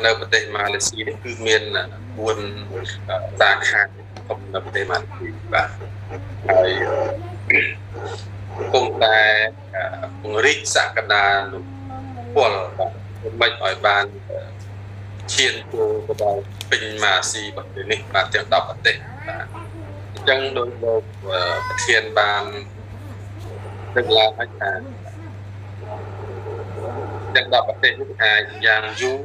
នៅប្រទេសម៉ាឡេស៊ីនេះគឺមាន4សាខាធំនៅប្រទេសម៉ាឡេស៊ីបាទហើយគង់តែពង្រីកសក្តានុពលបាទមិនឲ្យបានឈានចូលទៅដល់ពេញម៉ាស៊ីប្រទេសនេះបាទទាំង10ប្រទេសបាទអញ្ចឹងដោយលោកប្រធានបានដឹកឡើងឲ្យថាទាំង10ប្រទេសនេះអាចយ៉ាងយូរ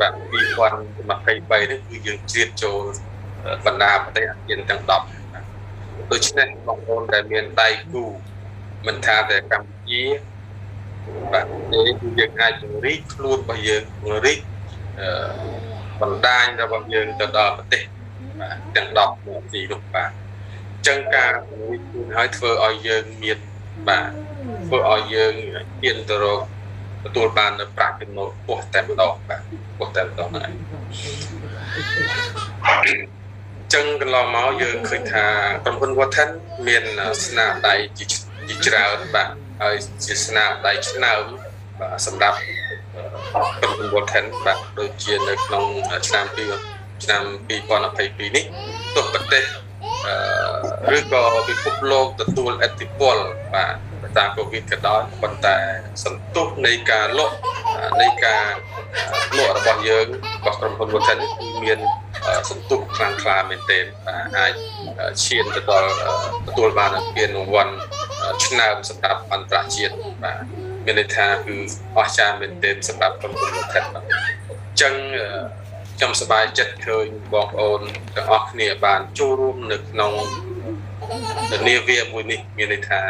បាទ2023នេះគឺយើងជ្រៀតចូលបណ្ដាប្រទេសអាស៊ានទាំង10ដូច្នេះបងប្អូនដែលមានដៃគូមិនថាតែកម្ពុជាបាទទេគឺយើងអាចពង្រីកខ្លួនរបស់យើងពង្រីកបណ្ដាញរបស់យើងទៅដល់ប្រទេសបាទទាំង10មកទីនោះបាទអញ្ចឹងការពង្រីកខ្លួនហើយធ្វើឲ្យយើងមានបាទធ្វើឲ្យយើងហ៊ានទៅរក ទទួលបាននៅប្រាក់ចំណូលពោះតែម្ដងបាទពោះតែម្ដងហ្នឹងចឹងកន្លងមកយើងឃើញថាក្រុមហ៊ុន Watson មានស្នាដៃជាច្រើនបាទហើយជាស្នាដៃឆ្នើមបាទសម្រាប់ក្រុមហ៊ុន Watson បាទដូចជានៅក្នុងឆ្នាំ2ឆ្នាំ2022នេះទោះប្រទេសឬក៏ពិភពលោកទទួលឥទ្ធិពលបាទ តាកូវីដក៏ដោយប៉ុន្តែសន្ទុះនៃការលក់នៃការលក់របស់យើងរបស់ក្រុមហ៊ុន Watson គឺមានសន្ទុះខ្លាំងក្លាមែនទែនបាទអាចឈានទៅដល់ទទួលបានពានរង្វាន់ឆ្នើមសម្រាប់អន្តរជាតិបាទមានន័យថាគឺអស្ចារ្យមែនទែនសម្រាប់ក្រុមហ៊ុន Watson បាទអញ្ចឹងខ្ញុំសប្បាយចិត្តឃើញបងប្អូនទាំងអស់គ្នាបានចូលរួមនៅក្នុងនាវាមួយនេះមានន័យថា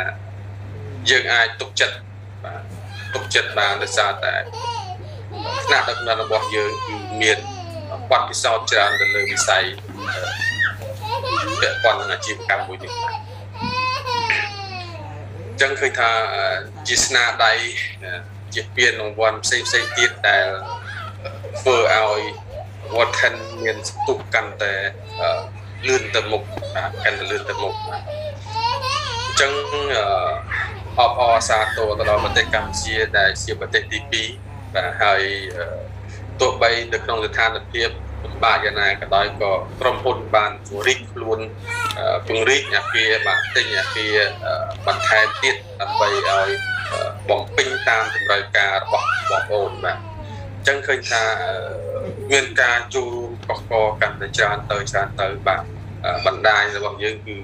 យើងអាចទុកចិត្តបាទទុកចិត្តបានដោយសារតែថ្នាក់ដឹកនាំរបស់យើងគឺមានបទពិសោធន៍ច្រើនទៅលើវិស័យពាក់ព័ន្ធនឹងអាជីវកម្មមួយនេះចឹងឃើញថាជាស្នាដៃជាពានរង្វាន់ផ្សេងផ្សេងទៀតដែលធ្វើឲ្យវត្តខិនមានស្ទុះកាន់តែលឿនទៅមុខកាន់តែលឿនទៅមុខអញ្ចឹង អបអរសាទរទៅដល់ប្រទេសកម្ពុជាដែលជាប្រទេសទី2បាទហើយទោះបីនៅក្នុងស្ថានភាពលំបាកយ៉ាងណាក៏ដោយក៏ក្រុមហ៊ុនបានពង្រីកខ្លួនពង្រីកអាគារបាទទិញអាគារបន្ថែមទៀតដើម្បីឲ្យបំពេញតាមតម្រូវការរបស់បងប្អូនបាទអញ្ចឹងឃើញថាមានការចូលរួមកកកកាន់តែច្រើនទៅច្រើនទៅបាទបណ្ដាញរបស់យើងគឺ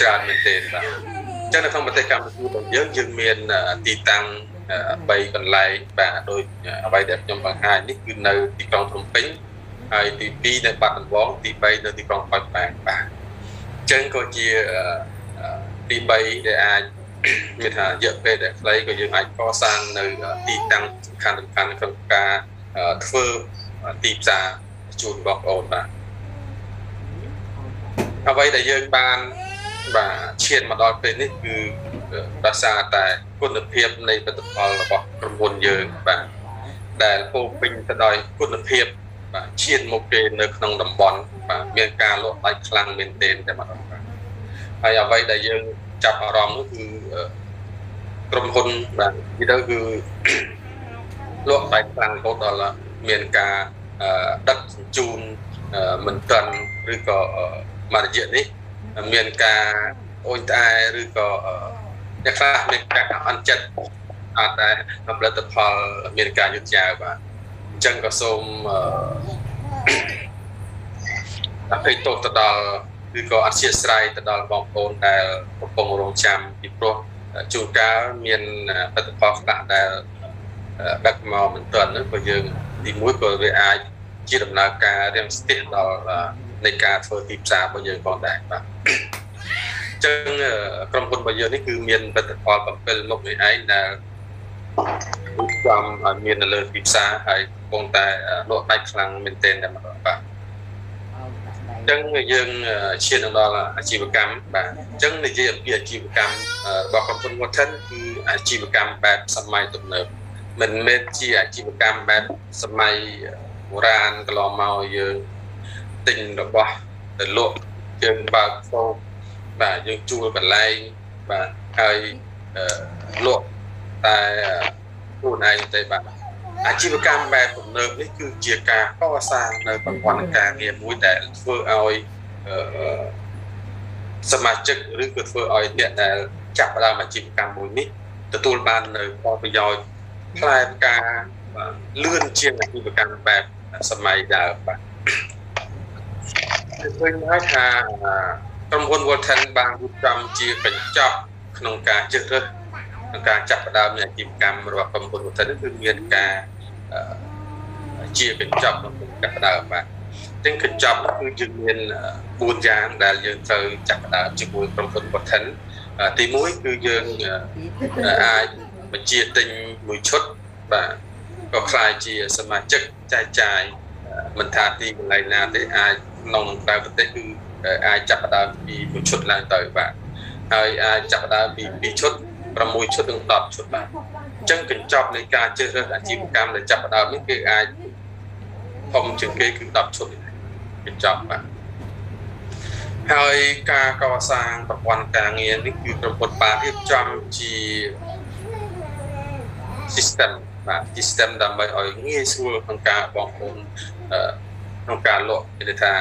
ច្រើនមែនទែនបាទ ចឹងនៅក្នុងប្រទេសកម្ពុជារបស់យើងយើងមានទីតាំង3កន្លែងបាទដោយអ្វីដែលខ្ញុំបង្ហាញនេះគឺនៅទីក្រុងភ្នំពេញហើយទី2នៅបាត់ដំបងទី3នៅទីក្រុងបាត់ប៉ែបាទអញ្ចឹងក៏ជាទី3ដែលអាចមានថារយៈពេលដែលខ្លីក៏យើងអាចកសាងនៅទីតាំងសំខាន់សំខាន់ក្នុងការធ្វើទីផ្សារជូនបងប្អូនបាទអ្វីដែលយើងបាន បាទឈានមកដល់ពេលនេះគឺដោយសារតែគុណភាពនៃផលិតផលរបស់ក្រុមហ៊ុនយើងបាទដែលពោពេញទៅដោយគុណភាពបាទឈានមកគេនៅក្នុងតំបន់បាទមានការលក់ដាច់ខ្លាំងមែនទែនតែម្ដងបាទហើយអ្វីដែលយើងចាប់អារម្មណ៍នោះគឺក្រុមហ៊ុនបាទនិយាយទៅគឺលក់ដាច់ខ្លាំងរហូតដល់មានការដឹកជញ្ជូនមិនទាន់ឬក៏មករយៈនេះ មានការអូនត្អែឬក៏អ្នកខ្លះមានការអន់ចិត្តអត់តែផលិតផលមានការយឺតយ៉ាវបាទអញ្ចឹងក៏សូមអភ័យទោសទៅដល់ឬក៏អធិស្ឋានទៅដល់បងប្អូនដែលកំពុងរងចាំពីព្រោះជួនកាលមានផលិតផលខ្លះដែលដឹកមកមិនទាន់នោះក៏យើងទីមួយក៏វាអាចជាដំណើរការរៀងស្ទះដល់ នៃការធ្វើទីផ្សាររបស់យើងផងដែរបាទអញ្ចឹងក្រុមហ៊ុនរបស់យើងនេះគឺមានផលិតផល7មុខនេះឯងដែលចាំឲ្យមាននៅលើទីផ្សារហើយកំពុងតែលក់ដាច់ខ្លាំងមែនទែនតែម្ដងបាទអញ្ចឹងយើងឈានដល់អាជីវកម្មបាទអញ្ចឹងនិយាយអំពីអាជីវកម្មរបស់ក្រុមហ៊ុន Watson គឺអាជីវកម្មបែបសម័យទំនើបមិនមែនជាអាជីវកម្មបែបសម័យបុរាណកន្លងមកយើង ទិញរបស់ទៅលក់យើងបើកហ្វូកបាទយើងជួលកន្លែងបាទហើយលក់តែខ្លួនឯងទេបាទអាជីវកម្មបែបទំនើបនេះគឺជាការកសាងនៅប្រព័ន្ធការងារមួយដែលធ្វើឲ្យសមាជិកឬក៏ធ្វើឲ្យអ្នកដែលចាប់ផ្ដើមអាជីវកម្មមួយនេះទទួលបាននៅផលប្រយោជន៍ផ្លែផ្កាលឿនជាងអាជីវកម្មបែបសម័យដើមបាទ ឃើញហើយថាក្រុមហ៊ុន Volten បានរៀបចំជាកញ្ចក់ក្នុងការជ្រើសរើសក្នុងការចាប់ផ្ដើមអាជីវកម្មរបស់ក្រុមហ៊ុន Volten គឺមានការជាកញ្ចក់ក្នុងការផ្ដើមបាទចឹងកញ្ចក់គឺយើងមាន4យ៉ាងដែលយើងត្រូវចាប់ផ្ដើមជាមួយក្រុមហ៊ុន Volten ទី1គឺយើងអាចបញ្ជាទិញមួយឈុតបាទក៏ខ្លាយជាសមាជិកចែកចាយមិនថាទីកន្លែងណាទេអាច ក្នុងក្រៅប្រទេសគឺអាចចាប់ផ្ដើមពីមួយឈុតឡើងទៅបាទហើយអាចចាប់ផ្ដើមពី2ឈុត6ឈុតនិង10ឈុតបាទអញ្ចឹងកញ្ចប់នៃការជ្រើសរើសអាជីវកម្មដែលចាប់ផ្ដើមនេះគឺអាចធំជាងគេគឺ10ឈុតកញ្ចប់បាទហើយការកសាងប្រព័ន្ធការងារនេះគឺក្រុមហ៊ុនបានរៀបចំជា system បាទ system ដើម្បីឲ្យងាយស្រួលក្នុងការបងប្អូន ក្នុងការលក់គឺថា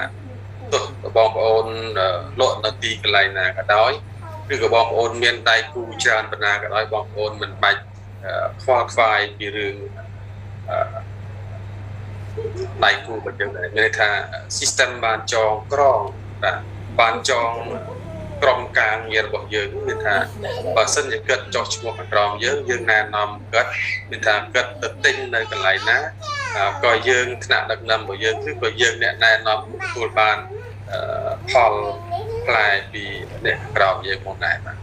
ទោះបងប្អូនលក់នៅទីកន្លែងណាក៏ដោយឬក៏បងប្អូនមានដៃគូច្រើនប៉ុណ្ណាក៏ដោយបងប្អូនមិនបាច់ខ្វល់ខ្វាយពីរឿងដៃគូរបស់យើងដែរមានន័យថា system បានចងក្រងបាទបានចងក្រុមការងាររបស់យើងមានថាបើសិនជាគាត់ចោះឈ្មោះខាងក្រោមយើងយើងណែនាំគាត់មានថាគាត់ទៅទិញនៅកន្លែងណា ក៏យើងថ្នាក់ដឹកនាំរបស់យើងគឺក៏យើងអ្នកណែនាំទទួលបានផលផ្លែពីអ្នកក្រោមយើងមកដែរបាទ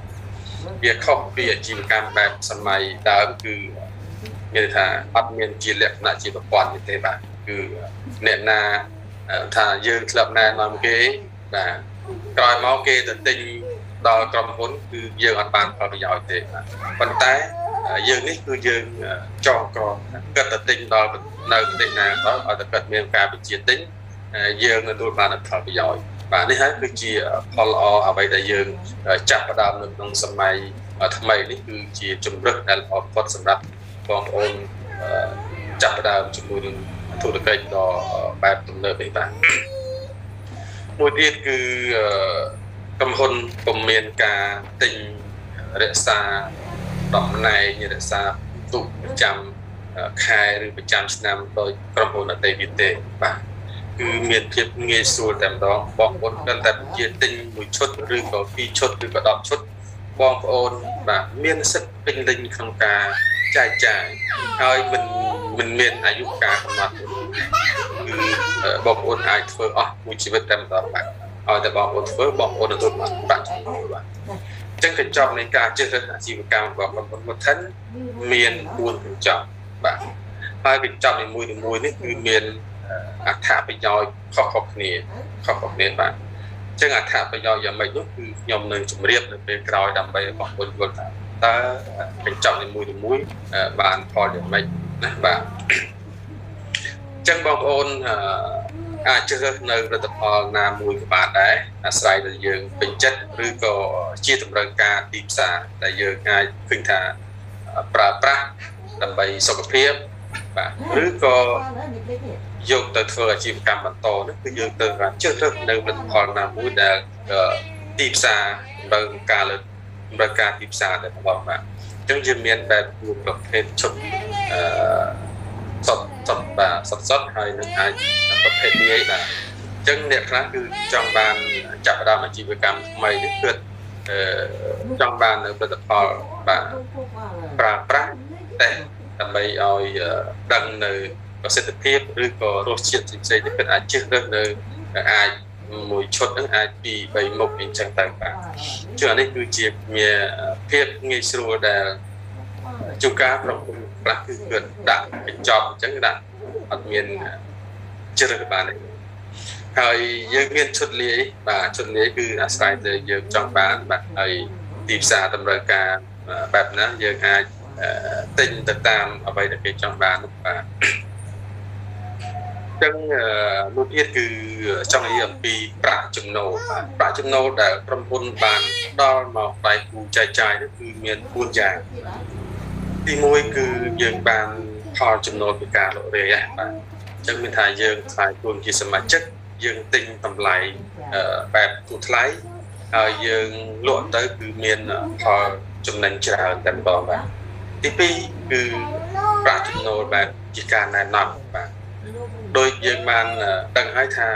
វាខុសពីអាជីវកម្មបែបសម័យដើមគឺមានថាអត់មានជាលក្ខណៈជាប្រព័ន្ធទេបាទគឺអ្នកណាថាយើងធ្លាប់ណែនាំគេបាទក្រោយមកគេទៅទិញដល់ក្រុមហ៊ុនគឺយើងអត់បានផលប្រយោជន៍ទេប៉ុន្តែ យើងនេះគឺយើងចងក្រងគាត់ទៅទិញដល់នៅប្រទេសណាក៏ឲ្យតែគាត់មានការបញ្ជាទិញយើងទទួលបានផលប្រយោជន៍បាទនេះហើយគឺជាផលល្អអ្វីដែលយើងចាប់ផ្ដើមនៅក្នុងសម័យថ្មីនេះគឺជាជំរឹះដែលល្អបំផុតសម្រាប់បងប្អូនចាប់ផ្ដើមជាមួយនឹងធុរកិច្ចដ៏បែបទំនើបនេះបាទមួយទៀតគឺក្រុមហ៊ុនពុំមានការទិញរក្សា តំណែងរក្សាទុកប្រចាំខែឬប្រចាំឆ្នាំដោយក្រុមហ៊ុនអតីតទេបាទគឺមានភាពងាយស្រួលតែម្ដងបងប្អូនគ្រាន់តែជាទិញមួយឈុតឬក៏ពីរឈុតឬក៏10ឈុតបងប្អូនបាទមានសិទ្ធិពេញលេញក្នុងការចែកចាយហើយមិនមិនមានអាយុកាលកំណត់គឺបងប្អូនអាចធ្វើអស់មួយជីវិតតែម្ដងបាទឲ្យតែបងប្អូនធ្វើបងប្អូនទទួលបានប្រាក់ចំណូលបាទអញ្ចឹងកញ្ចប់នៃការជ្រើសរើសអាជីវកម្មរបស់ក្រុមហ៊ុនមុឋិនមាន4កញ្ចប់បាទហើយកញ្ចប់នីមួយៗនេះគឺមានអត្ថប្រយោជន៍ខុសៗគ្នាខុសៗគ្នាបាទអញ្ចឹងអត្ថប្រយោជន៍យ៉ាងម៉េចនោះគឺខ្ញុំនឹងជម្រាបនៅពេលក្រោយដើម្បីបងប្អូនយល់ថាតើកញ្ចក់នីមួយៗបានផលយ៉ាងម៉េចណាបាទអញ្ចឹងបងប្អូនអា ចជ្រើសរើសនៅផលិតផលណាមួយក៏បានដែរអាស្រ័យដល់យើងពេញចិត្តឬក៏ជាតម្រូវការទីផ្សារដែលយើងអាចឃើញថាប្រើប្រាស់ដើម្បីសុខភាពបាទឬក៏យកទៅធ្វើអាជីវកម្មបន្តនោះគឺយើងទៅជ្រើសរើសនៅផលិតផលណាមួយដែលទីផ្សារតម្រូវការលើតម្រូវការទីផ្សារដែលបងបាទអញ្ចឹងយើងមានបែបប្រភេទឈុតអឺ សុទ្ធសុទ្ធបាទសុទ្ធសុទ្ធហើយនឹងអាចប្រភេទនេះបាទអញ្ចឹងអ្នកខ្លះគឺចង់បានចាប់ផ្ដើមអាជីវកម្មថ្មីនេះគឺចង់បាននៅផលិតផលបាទប្រើប្រាស់តែដើម្បីឲ្យដឹងនៅប្រសិទ្ធភាពឬក៏រសជាតិផ្សេងៗនេះគឺអាចជិះរើសនៅអាចមួយឈុតហ្នឹងអាចពី3មុខអញ្ចឹងទៅបាទជឿនេះគឺជាមានភាពងាយស្រួលដែលជួនកាលក្រុមហ៊ុន ខ្លះគឺគាត់ដាក់កញ្ចប់អញ្ចឹងដាក់អត់មានជ្រើសបានទេហើយយើងមានឈុតលាយបាទឈុតលាយគឺអាស្រ័យទៅយើងចង់បានបាទហើយទីផ្សារតម្រូវការបែបណាយើងអាចទិញទៅតាមអ្វីដែលគេចង់បានបាទចឹងមួយទៀតគឺចង់និយាយអំពីប្រាក់ចំណូលប្រាក់ចំណូលដែលក្រុមហ៊ុនបាន ដល់មកដៃគូចែកចាយនោះគឺមាន4យ៉ាង ទី1គឺយើងបានផលចំណូលពីការលក់រាយបាទអញ្ចឹងមានថាយើងខ្លាយខ្លួនជាសមាជិកយើងទិញតម្លៃបែបទូថ្លៃហើយយើងលក់ទៅគឺមានផលចំណេញច្រើនតែម្ដងបាទទី2គឺប្រាក់ចំណូលបែបជាការណែនាំបាទដោយយើងបានដឹងហើយថា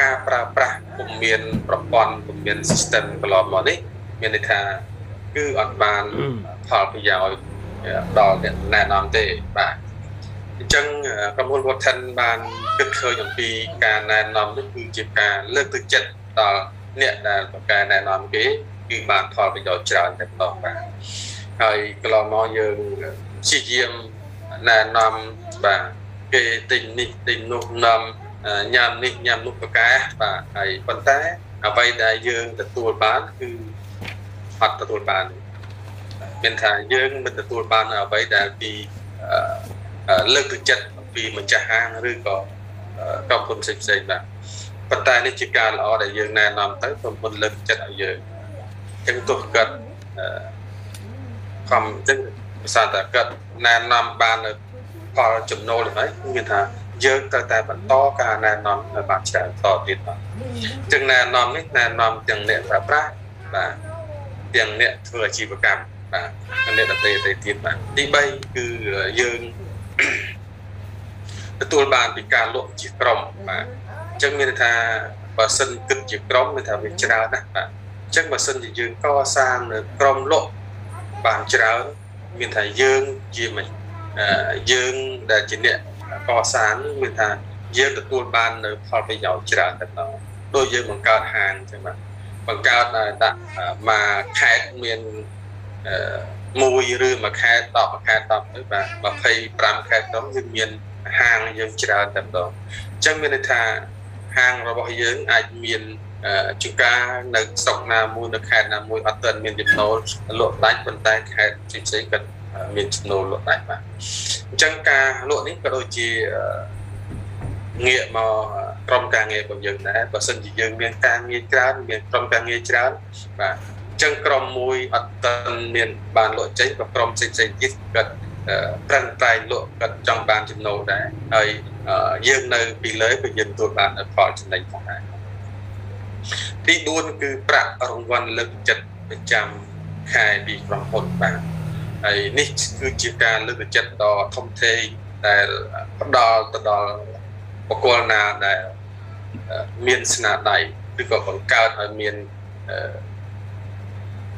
ការប្រើប្រាស់ពុំមានប្រព័ន្ធពុំមាន system កន្លងមកនេះមានន័យថាគឺអត់បាន ផលប្រយោជន៍ដល់អ្នកណែនាំទេបាទអញ្ចឹងក្រុមហ៊ុន Watson បានគិតឃើញអំពីការណែនាំនេះគឺជាការលើកទឹកចិត្តដល់អ្នកដែលប្រកែណែនាំគេគឺបានផលប្រយោជន៍ច្រើនតែម្ដងបាទហើយកន្លងមកយើងព្យាយាមណែនាំបាទគេទិញនេះទិញនោះនាំញ៉ាំនេះញ៉ាំនោះប្រកែបាទហើយប៉ុន្តែអ្វីដែលយើងទទួលបានគឺអត់ទទួលបាន មានថាយើងមិនទទួលបានអ្វីដែលពីលើកទឹកចិត្តពីម្ចាស់ហាងឬក៏ក្រុមហ៊ុនផ្សេងផ្សេងបាទប៉ុន្តែនេះជាការល្អដែលយើងណែនាំទៅក្រុមហ៊ុនលើកចិត្តឲ្យយើងចឹងទោះគាត់ខំចឹងភាសាតែគាត់ណែនាំបាននៅផលចំណូលហ្នឹងហើយមានថាយើងត្រូវតែបន្តការណែនាំឲ្យបានច្រើនតទៀតបាទចឹងណែនាំនេះណែនាំទាំងអ្នកប្រើប្រាស់បាទទាំងអ្នកធ្វើអាជីវកម្ម បាទអ្នកដទៃទៅទៀតបាទទី3គឺយើងទទួលបានពីការលក់ជាក្រុមបាទអញ្ចឹងមានន័យថាបើសិនគិតជាក្រុមមានថាវាច្រើនណាស់បាទអញ្ចឹងបើសិនជាយើងកសាងនៅក្រុមលក់បានច្រើនមានថាយើងជាមិនយើងដែលជាអ្នកកសាងមានថាយើងទទួលបាននៅផលប្រយោជន៍ច្រើនតែម្ដងដូចយើងបង្កើតហាងអញ្ចឹងបាទបង្កើតដាក់មួយខេត្តមាន មួយឬមួយខេត្ត10មួយខេត្ត10ទៅបាទ25ខេត្តទៅយើងមានហាងយើងច្រើនតែម្ដងអញ្ចឹងមានន័យថាហាងរបស់យើងអាចមានជួនកាលនៅស្រុកណាមួយនៅខេត្តណាមួយអត់ទាន់មានចំណូលលក់ដាច់ប៉ុន្តែខេត្តផ្សេងៗក៏មានចំណូលលក់ដាច់បាទអញ្ចឹងការលក់នេះក៏ដូចជាងាកមកក្រុមការងាររបស់យើងដែរបើសិនជាយើងមានការងារច្រើនមានក្រុមការងារច្រើនបាទអញ្ចឹងក្រុមមួយអត់ទាន់មានបានលក់ចេញក៏ក្រុមផ្សេងផ្សេងទៀតគាត់ប្រឹងប្រែងលក់គាត់ចង់បានចំណូលដែរហើយយើងនៅពីលើក៏យើងទទួលបានផលចំណេញផងដែរទី4គឺប្រាក់រង្វាន់លើកចិត្តប្រចាំខែពីក្រុមហ៊ុនបាទហើយនេះគឺជាការលើកទឹកចិត្តដ៏ធំធេងដែលផ្ដល់ទៅដល់បុគ្គលណាដែលមានស្នាដៃឬក៏បង្កើតឲ្យមាន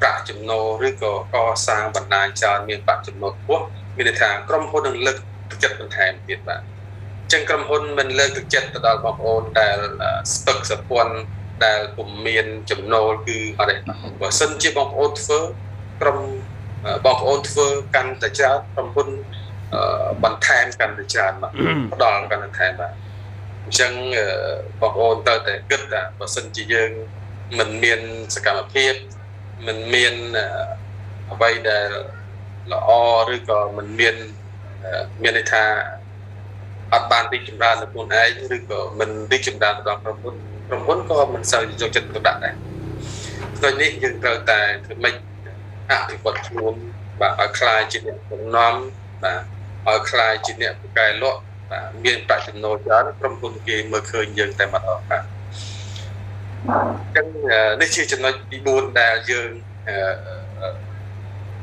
ប្រាក់ចំណូលឬក៏កសាងបណ្ដាញច្រើនមានប្រាក់ចំណូលខ្ពស់មានន័យថាក្រុមហ៊ុននឹងលើកទឹកចិត្តបន្ថែមទៀតបាទអញ្ចឹងក្រុមហ៊ុនមិនលើកទឹកចិត្តទៅដល់បងប្អូនដែលស្ពឹកសពន់ដែលពុំមានចំណូលគឺអត់ទេបើសិនជាបងប្អូនធ្វើក្រុមបងប្អូនធ្វើកាន់តែច្រើនក្រុមហ៊ុនបន្ថែមកាន់តែច្រើនបាទផ្ដល់កាន់តែថែមបាទអញ្ចឹងបងប្អូនត្រូវតែគិតថាបើសិនជាយើងមិនមានសកម្មភាព មិនមានអ្វីដែលល្អឬក៏មិនមានមានន័យថាអត់បានរីកចម្រើននៅខ្លួនឯងឬក៏មិនរីកចម្រើនទៅដល់ក្រុមហ៊ុនក្រុមហ៊ុនក៏មិនសូវយកចិត្តទុកដាក់ដែរដូចនេះយើងត្រូវតែធ្វើម៉េចអភិវឌ្ឍខ្លួនបាទឲ្យคลายជាអ្នកកំណំបាទឲ្យคลายជាអ្នកពូកែលក់បាទមានប្រាក់ចំណូលច្រើនក្រុមហ៊ុនគេមើលឃើញយើងតែម្ដងបាទ អញ្ចឹងនេះជាចំណុចទី4ដែលយើង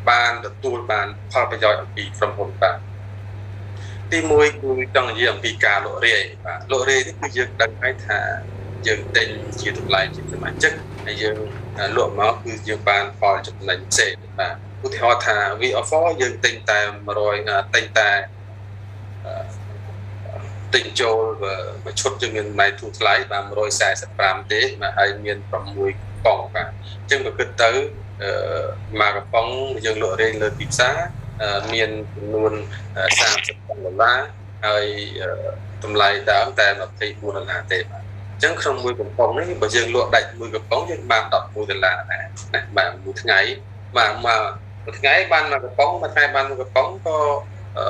បានទទួលបានផលប្រយោជន៍អំពីក្រុមហ៊ុនបាទទី1គឺចង់និយាយអំពីការលក់រាយបាទលក់រាយនេះគឺយើងដឹងហើយថាយើងទិញជាតម្លៃជាសមាជិកហើយយើងលក់មកគឺយើងបានផលចំណេញផ្សេងបាទឧទាហរណ៍ថា V-offer យើងទិញតែ100ទិញតែ ទិញចូលមួយឈុតយើងមានតម្លៃធូរថ្លៃបាទ145ទេបាទហើយមាន6កប៉ុងបាទអញ្ចឹងបើគិតទៅមួយកំប៉ុងយើងលក់រាយលើទីផ្សារមានចំនួន30ដុល្លារហើយតម្លៃដើមតែ24ដុល្លារទេបាទអញ្ចឹងក្នុងមួយកំប៉ុងនេះបើយើងលក់ដាច់មួយកំប៉ុងយើងបាន11ដុល្លារដែរណាបាទមួយថ្ងៃបាទមកមួយថ្ងៃបានមួយកំប៉ុងមួយថ្ងៃបានមួយកំប៉ុងក៏អឺ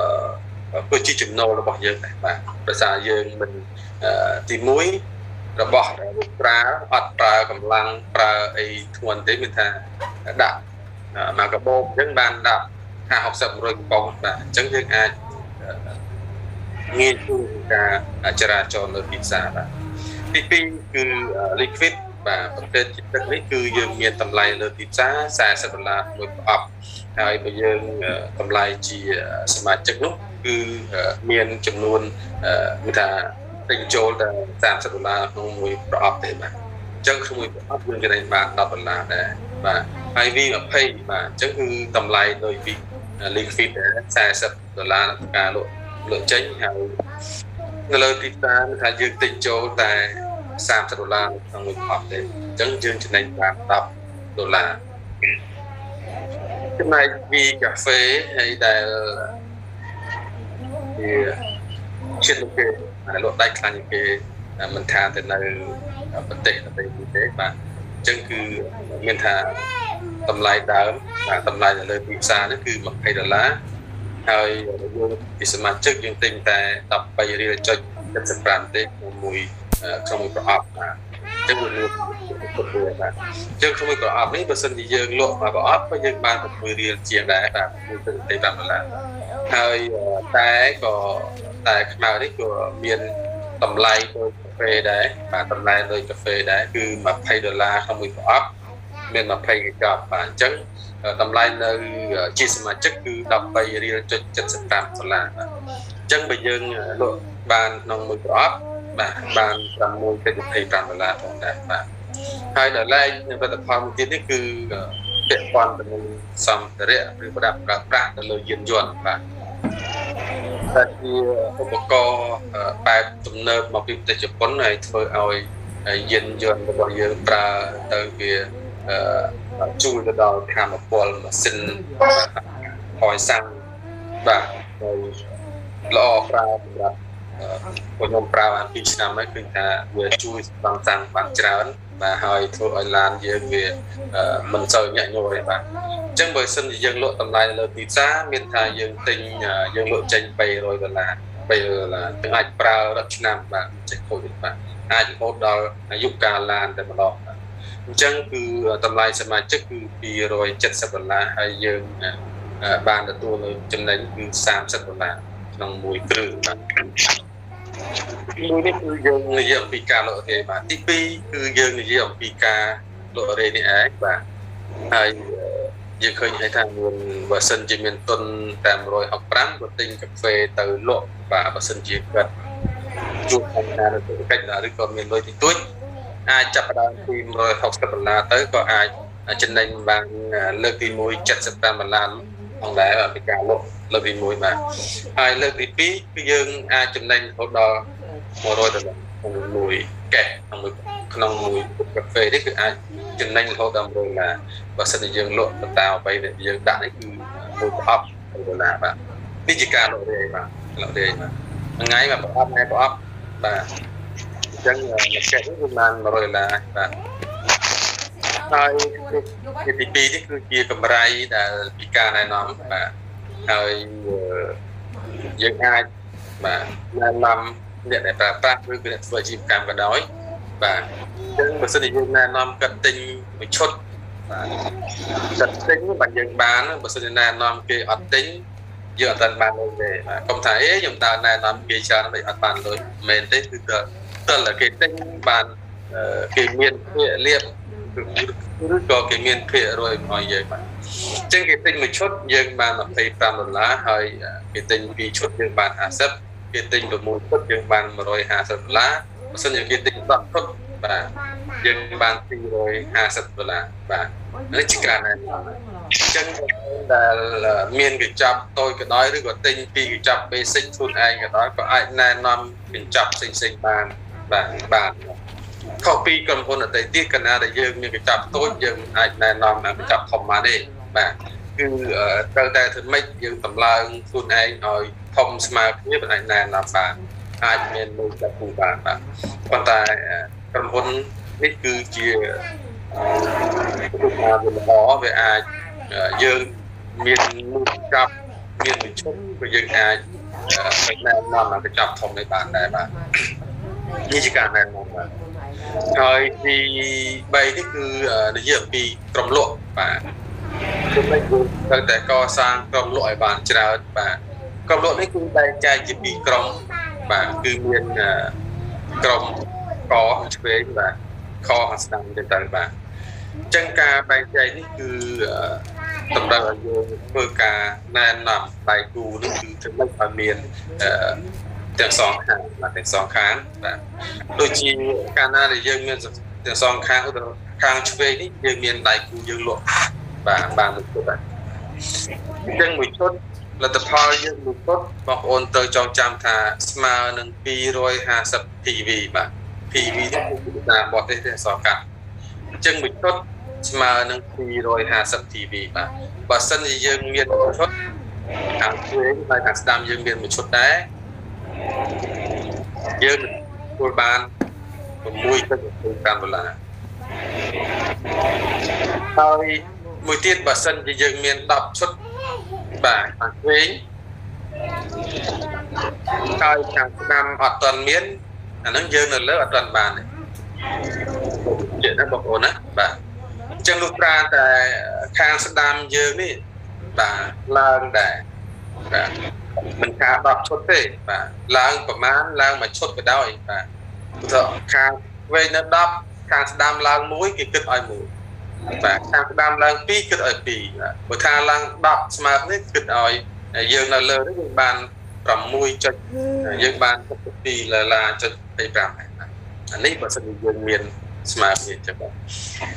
គឺជាចំណូលរបស់យើងដែរបាទភាសាយើងមិនទី1របស់ប្រើអត់ប្រើកម្លាំងប្រើអីធ្ងន់ទេមានថាដាក់មកកាបូបអញ្ចឹងបានដាក់50 60 100កំប៉ុងបាទអញ្ចឹងយើងអាចងាយស្រួលការចរាចរណ៍លើទីផ្សារបាទទី2គឺ liquid បាទប្រភេទទឹកនេះគឺយើងមានតម្លៃលើទីផ្សារ40ដុល្លារមួយប្រអប់ហើយបើយើងតម្លៃជាសមាជិកនោះគឺមានចំនួនគឺថាទិញចូលតែ30ដុល្លារក្នុងមួយប្រអប់ទេបាទអញ្ចឹងក្នុងមួយប្រអប់យើងចំណេញបាន10ដុល្លារដែរបាទហើយ V20 បាទអញ្ចឹងគឺតម្លៃដោយ V liquid 40ដុល្លារក្នុងការលក់លក់ចេញហើយនៅលើទីផ្សារថាយើងទិញចូលតែ 30ដុល្លារក្នុងមួយប្រអប់ទេអញ្ចឹងយើងចំណេញបាន10ដុល្លារចំណែក V កាហ្វេហើយដែលជាជាតិគេលក់ដៃខ្លាំងជាងគេមិនថាទៅនៅប្រទេសប្រទេសនេះទេបាទអញ្ចឹងគឺមានថាតម្លៃដើមបាទតម្លៃនៅលើទីផ្សារនេះគឺ20ដុល្លារហើយយើងពីសមាជិកយើងទិញតែ13រៀលចុច75ទេក្នុងមួយ ក្នុងមួយប្រអប់បាទចឹងវាលក់ពុតវាបាទចឹងក្នុងមួយប្រអប់នេះបើសិនជាយើងលក់មកប្រអប់ក៏យើងបាន6រៀលជាងដែរបាទមួយទៅ5ដុល្លារហើយតែក៏តែខ្មៅនេះក៏មានតម្លៃដូចកាហ្វេដែរបាទតម្លៃដូចកាហ្វេដែរគឺ20ដុល្លារក្នុងមួយប្រអប់មាន20កញ្ចប់បាទអញ្ចឹងតម្លៃនៅជាសមាជិកគឺ13រៀល75ដុល្លារបាទអញ្ចឹងបើយើងលក់បានក្នុងមួយប្រអប់ បាទបាន6.25ដុល្លារផងដែរបាទហើយដល់ឡែកផលិតផលមួយទៀតនេះគឺពាក់ព័ន្ធទៅនឹងសម្ភារៈឬប្រដាប់ប្រើប្រាស់ទៅលើយានយន្តបាទតែជាឧបករណ៍បែបទំនើបមកពីប្រទេសជប៉ុនហើយធ្វើឲ្យយានយន្តរបស់យើងប្រើទៅវាជួយទៅដល់ធម្មពលម៉ាស៊ីនហើយសាំងបាទហើយល្អប្រើសម្រាប់ ខ្ញុំប្រើបាន2ឆ្នាំហើយគឺថាវាជួយស្ដំសាំងបានច្រើនបាទហើយធ្វើឲ្យឡានយើងវាមិនសូវញាក់ញ័រទេបាទអញ្ចឹងបើសិនជាយើងលក់តម្លៃលើទីផ្សារមានថាយើងទិញយើងលក់ចេញ300ដុល្លារ300ដុល្លារទាំងអាចប្រើរត់ឆ្នាំបាទចេះខូចទេបាទអាចរហូតដល់អាយុកាលឡានតែម្ដងបាទអញ្ចឹងគឺតម្លៃសមាជិកគឺ270ដុល្លារហើយយើងបានទទួលនៅចំណេញគឺ30ដុល្លារក្នុងមួយគ្រឿងបាទ មួយនេះគឺយើងនិយាយអំពីការលក់រេបាទទី2គឺយើងនិយាយអំពីការលក់រេនេះឯងបាទហើយយើងឃើញហើយថាមានបើសិនជាមានទុនតែ165ក៏ទិញកាហ្វេទៅលក់បាទបើសិនជាគាត់ជួបបញ្ហានៅកិច្ចណាឬក៏មានលុយតិចតួចអាចចាប់ផ្ដើមពី160ដុល្លារទៅក៏អាចចំណេញបានលើកទី1 75ដុល្លារ ផងដែរពីការលក់លើកទី1បាទហើយលើកទី2គឺយើងអាចចំណេញរហូតដល់100ដុល្លារក្នុងមួយកេះក្នុងមួយក្នុងមួយកាហ្វេនេះគឺអាចចំណេញរហូតដល់100ដុល្លារបើសិនជាយើងលក់បន្តអ្វីដែលយើងដាក់នេះគឺមួយប្រអប់ដុល្លារបាទនេះជាការលក់រាយបាទលក់រាយបាទថ្ងៃមកប្រអប់ថ្ងៃប្រអប់បាទអញ្ចឹងមួយកេះនេះគឺបាន100ដុល្លារបាទ ហើយជាទី2នេះគឺជាកម្រៃដែលពីការណែនាំបាទហើយយើងអាចបាទណែនាំអ្នកដែលប្រើប្រាស់ឬគឺអ្នកធ្វើអាជីវកម្មក៏ដោយបាទអញ្ចឹងបើសិនជាយើងណែនាំកាត់ទិញមួយឈុតបាទកាត់ទិញបាទយើងបានបើសិនជាណែនាំគេអត់ទិញយើងអត់បានលុយទេបាទកុំថាអេខ្ញុំដើរណែនាំគេច្រើនមិនអត់បានលុយមែនទេគឺទៅតែគេទិញបានគេមានភាគលៀប ឬក៏គេមានភាគរយឲ្យយើងបាទអញ្ចឹងគេទិញមួយឈុតយើងបាន25ដុល្លារហើយគេទិញពីរឈុតយើងបាន50គេទិញ6ឈុតយើងបាន150ដុល្លារបើសិនជាគេទិញ10ឈុតបាទយើងបាន250ដុល្លារបាទនេះជាការណែនាំអញ្ចឹងដែលមានកញ្ចប់តូចក៏ដោយឬក៏ទិញពីកញ្ចប់ basic ខ្លួនឯងក៏ដោយក៏អាចណែនាំកញ្ចប់ផ្សេងៗបានបាទបាទ ខុសពីក្រុមហ៊ុនអតីតទៀតកណាដែលយើងមានកញ្ចប់តូចយើងអាចណែនាំកញ្ចប់ធំបានទេបាទគឺត្រូវតែធ្វើម៉េចយើងតម្លើងខ្លួនឯងឲ្យធំស្មើគ្នាមិនអាចណែនាំបានអាចមានលុយចាប់គូបានបាទប៉ុន្តែក្រុមហ៊ុននេះគឺជារូបភាពវាល្អវាអាចយើងមានមូលចាប់មានវិជុំក៏យើងអាចណែនាំឲ្យកញ្ចប់ធំនេះបានដែរបាទនេះជាការណែនាំបាទ ហើយទី3នេះគឺនិយាយអំពីក្រុមលក់បាទចំណុចគឺត្រូវតែកសាងក្រុមលក់ឲ្យបានច្រើនបាទកក្រុមលក់នេះគឺបែងចែកជាពីរក្រុមបាទគឺមានក្រុមកឆ្វេងបាទខខាងស្ដាំទៅទៅបាទអញ្ចឹងការបែងចែកនេះគឺតម្រូវឲ្យយើងធ្វើការណែនាំដៃគូនេះគឺចំណុចឲ្យមាន ទាំងសងខាងបាទទាំងសងខាងបាទដូចជាកាលណាដែលយើងមានទាំងសងខាងឧទាហរណ៍ខាងឆ្វេងនេះយើងមានដៃគូយើងលក់បាទបានមួយชุดបាទអញ្ចឹងមួយชุดលទ្ធផលយើងមួយชุดបងប្អូនត្រូវចងចាំថាស្មើនឹង250 PV បាទ PV នេះគឺតាមបទទេសទេសរកាត់អញ្ចឹងមួយชุดស្មើនឹង250 TV បាទបើសិនជាយើងមានមួយឈុតខាងឆ្វេងហើយខាងស្ដាំយើងមានមួយឈុតដែរ យើងទទួលបាន6.25ដុល្លារហើយមួយទៀតបើសិនជាយើងមាន10ឈុតបាទខាងឆ្វេងហើយខាងស្ដាំអត់ទាន់មានអានឹងយើងនៅលើអត់ទាន់បានទេជាណាបងប្អូនណាបាទអញ្ចឹងលុះត្រាតែខាងស្ដាំយើងនេះបាទឡើងដែរ បាទមិនថា10ឈុតទេបាទឡើងប្រមាណឡើងមួយឈុតក៏ដោយបាទទៅខាងវែងនៅ10ខាងស្ដាំឡើង1គេគិតឲ្យ1បាទខាងស្ដាំឡើង2គិតឲ្យ2បាទបើថាឡើង10ស្មើនេះគិតឲ្យយើងនៅលើនេះយើងបាន6ចុចយើងបាន72ដុល្លារចុច25អានេះបើសិនជាយើងមានស្មើគ្នាចឹងបាទ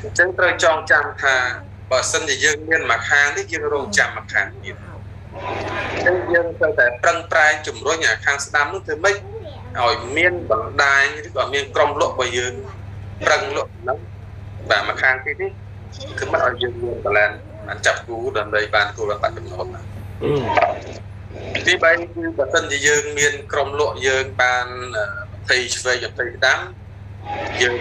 អញ្ចឹងត្រូវចងចាំថាបើសិនជាយើងមានមួយខាងនេះយើងរងចាំមួយខាងទៀត អញ្ចឹងយើងត្រូវតែប្រឹងប្រែងជំរុញអាខាងស្ដាំនោះធ្វើម៉េចឲ្យមានបណ្ដាញឬក៏មានក្រុមលក់របស់យើងប្រឹងលក់ហ្នឹងបាទមួយខាងទៀតនេះគឺមិនឲ្យយើងមានបលែនបានចាប់គូដើម្បីបានគោលដៅចំណូលណាទី3គឺបើសិនជាយើងមានក្រុមលក់យើងបាន20ឆ្វេង20ស្ដាំយើង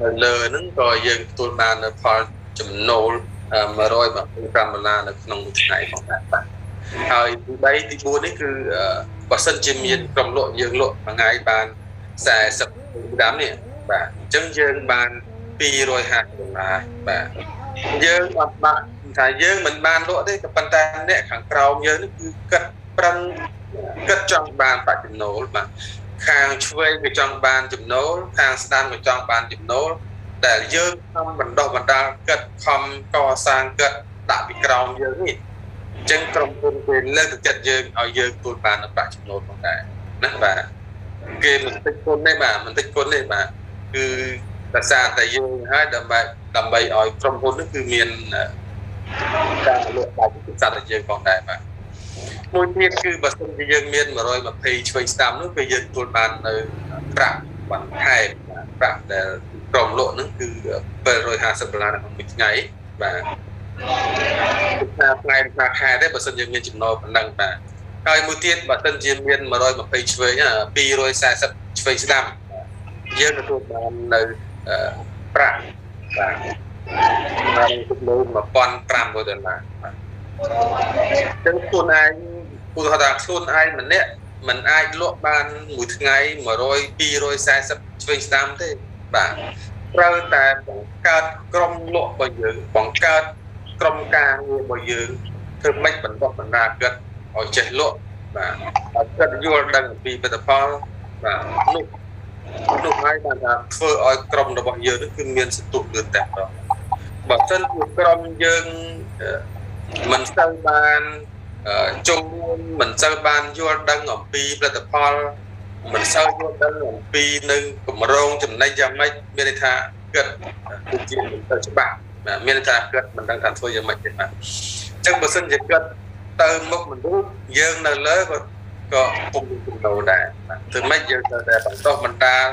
នៅលើហ្នឹងក៏យើងទទួលបាននៅផលចំណូល125ដុល្លារនៅក្នុងមួយថ្ងៃផងដែរបាទ ហើយទី3ទី4នេះគឺបើសិនជាមានក្រុមលក់យើងលក់មួយថ្ងៃបាន40ដាំនេះបាទអញ្ចឹងយើងបាន250ដុល្លារបាទយើងអត់បាក់ថាយើងមិនបានលក់ទេក៏ប៉ុន្តែអ្នកខាងក្រោមយើងនេះគឺគិតប្រឹងគិតចង់បានប្រាក់ចំណូលបាទខាងឆ្វេងក៏ចង់បានចំណូលខាងស្ដាំក៏ចង់បានចំណូលដែលយើងខំបណ្ដោះបណ្ដាលគិតខំកសាងគិតដាក់ពីក្រោមយើងនេះ អញ្ចឹងក្រុមហ៊ុនគេលើកទឹកចិត្តយើងឲ្យយើងទទួលបានប្រាក់ចំណូលផងដែរណាបាទគេមិនតិចគុណទេបាទមិនតិចគុណទេបាទគឺដោយសារតែយើងហើយដើម្បីដើម្បីឲ្យក្រុមហ៊ុននេះគឺមានការលក់ដល់ពិសេសតែយើងផងដែរបាទមួយទៀតគឺបើសិនជាយើងមាន120ឆ្វេងស្ដាំនោះគឺយើងទទួលបាននៅប្រាក់បន្ថែមប្រាក់ដែលក្រុមលក់ហ្នឹងគឺ750ដុល្លារក្នុងមួយថ្ងៃបាទ ថាថ្ងៃថាខែទេបើសិនយើងមានចំណូលប៉ុណ្ណឹងបាទហើយមួយទៀតបើសិនជាមាន120ឆ្វេង240ឆ្វេងស្ដាំយើងទទួលបាននៅប្រាក់បាទបានលើ1500ដុល្លារបាទអញ្ចឹងខ្លួនឯងឧទាហរណ៍ថាខ្លួនឯងម្នាក់มันអាចលក់បានមួយថ្ងៃ100 240ឆ្វេងស្ដាំទេបាទត្រូវតែបង្កើតក្រុមលក់របស់យើងបង្កើត ក្រុមការងាររបស់យើងធ្វើម៉េចបណ្ដុះបណ្ដាលគាត់ឲ្យចេះលក់បាទឲ្យគាត់យល់ដឹងអំពីផលិតផលបាទនោះនោះហើយបានថាធ្វើឲ្យក្រុមរបស់យើងនេះគឺមានសន្ទុះលឿនតែម្ដងបើមិនជាក្រុមយើងមិនសូវបានជុំមិនសូវបានយល់ដឹងអំពីផលិតផលមិនសូវយល់ដឹងអំពីនឹងកម្រងចំណេញយ៉ាងម៉េចមានន័យថាគិតគឺជាមិនទៅច្បាស់ បាទមានន័យថាគិតមិនដឹងថាធ្វើយ៉ាងម៉េចទេបាទអញ្ចឹងបើសិនជាគិតទៅមុខមនុស្សយើងនៅលើក៏ក៏ពុំមានចំណូលដែរបាទធ្វើម៉េចយើងត្រូវតែបន្តបណ្ដាល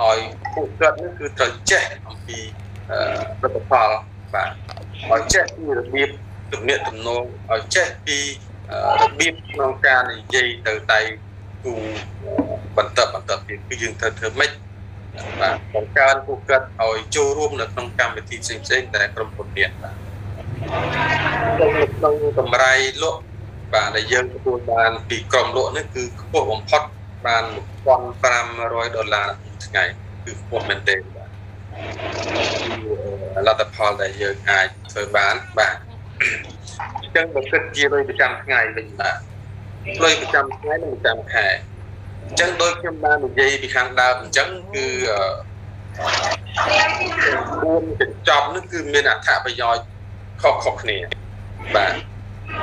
ឲ្យពួកគាត់នេះគឺត្រូវចេះអំពីផលិតផលបាទឲ្យចេះពីរបៀបទំនាក់ទំនងឲ្យចេះពីរបៀបក្នុងការនិយាយទៅដៃគូបន្តបន្តទៀតគឺយើងត្រូវធ្វើម៉េច បាទបង្កើនពួកគាត់ឲ្យចូលរួមនៅក្នុងកម្មវិធីផ្សេងផ្សេងតែក្រុមហ៊ុនមានបាទក្នុងកម្រៃលក់បាទដែលយើងទទួលបានពីក្រុមលក់នេះគឺខ្ពស់បំផុតបាន1500ដុល្លារមួយថ្ងៃគឺខ្ពស់មែនទែនបាទលទ្ធផលដែលយើងអាចធ្វើបានបាទអញ្ចឹងបើគិតជាលុយប្រចាំថ្ងៃវិញបាទលុយប្រចាំថ្ងៃនិងប្រចាំខែ អញ្ចឹងដោយខ្ញុំបាននិយាយពីខាងដើមអញ្ចឹងគឺគួរកញ្ចប់នេះគឺមានអត្ថប្រយោជន៍ខុសៗគ្នាបាទ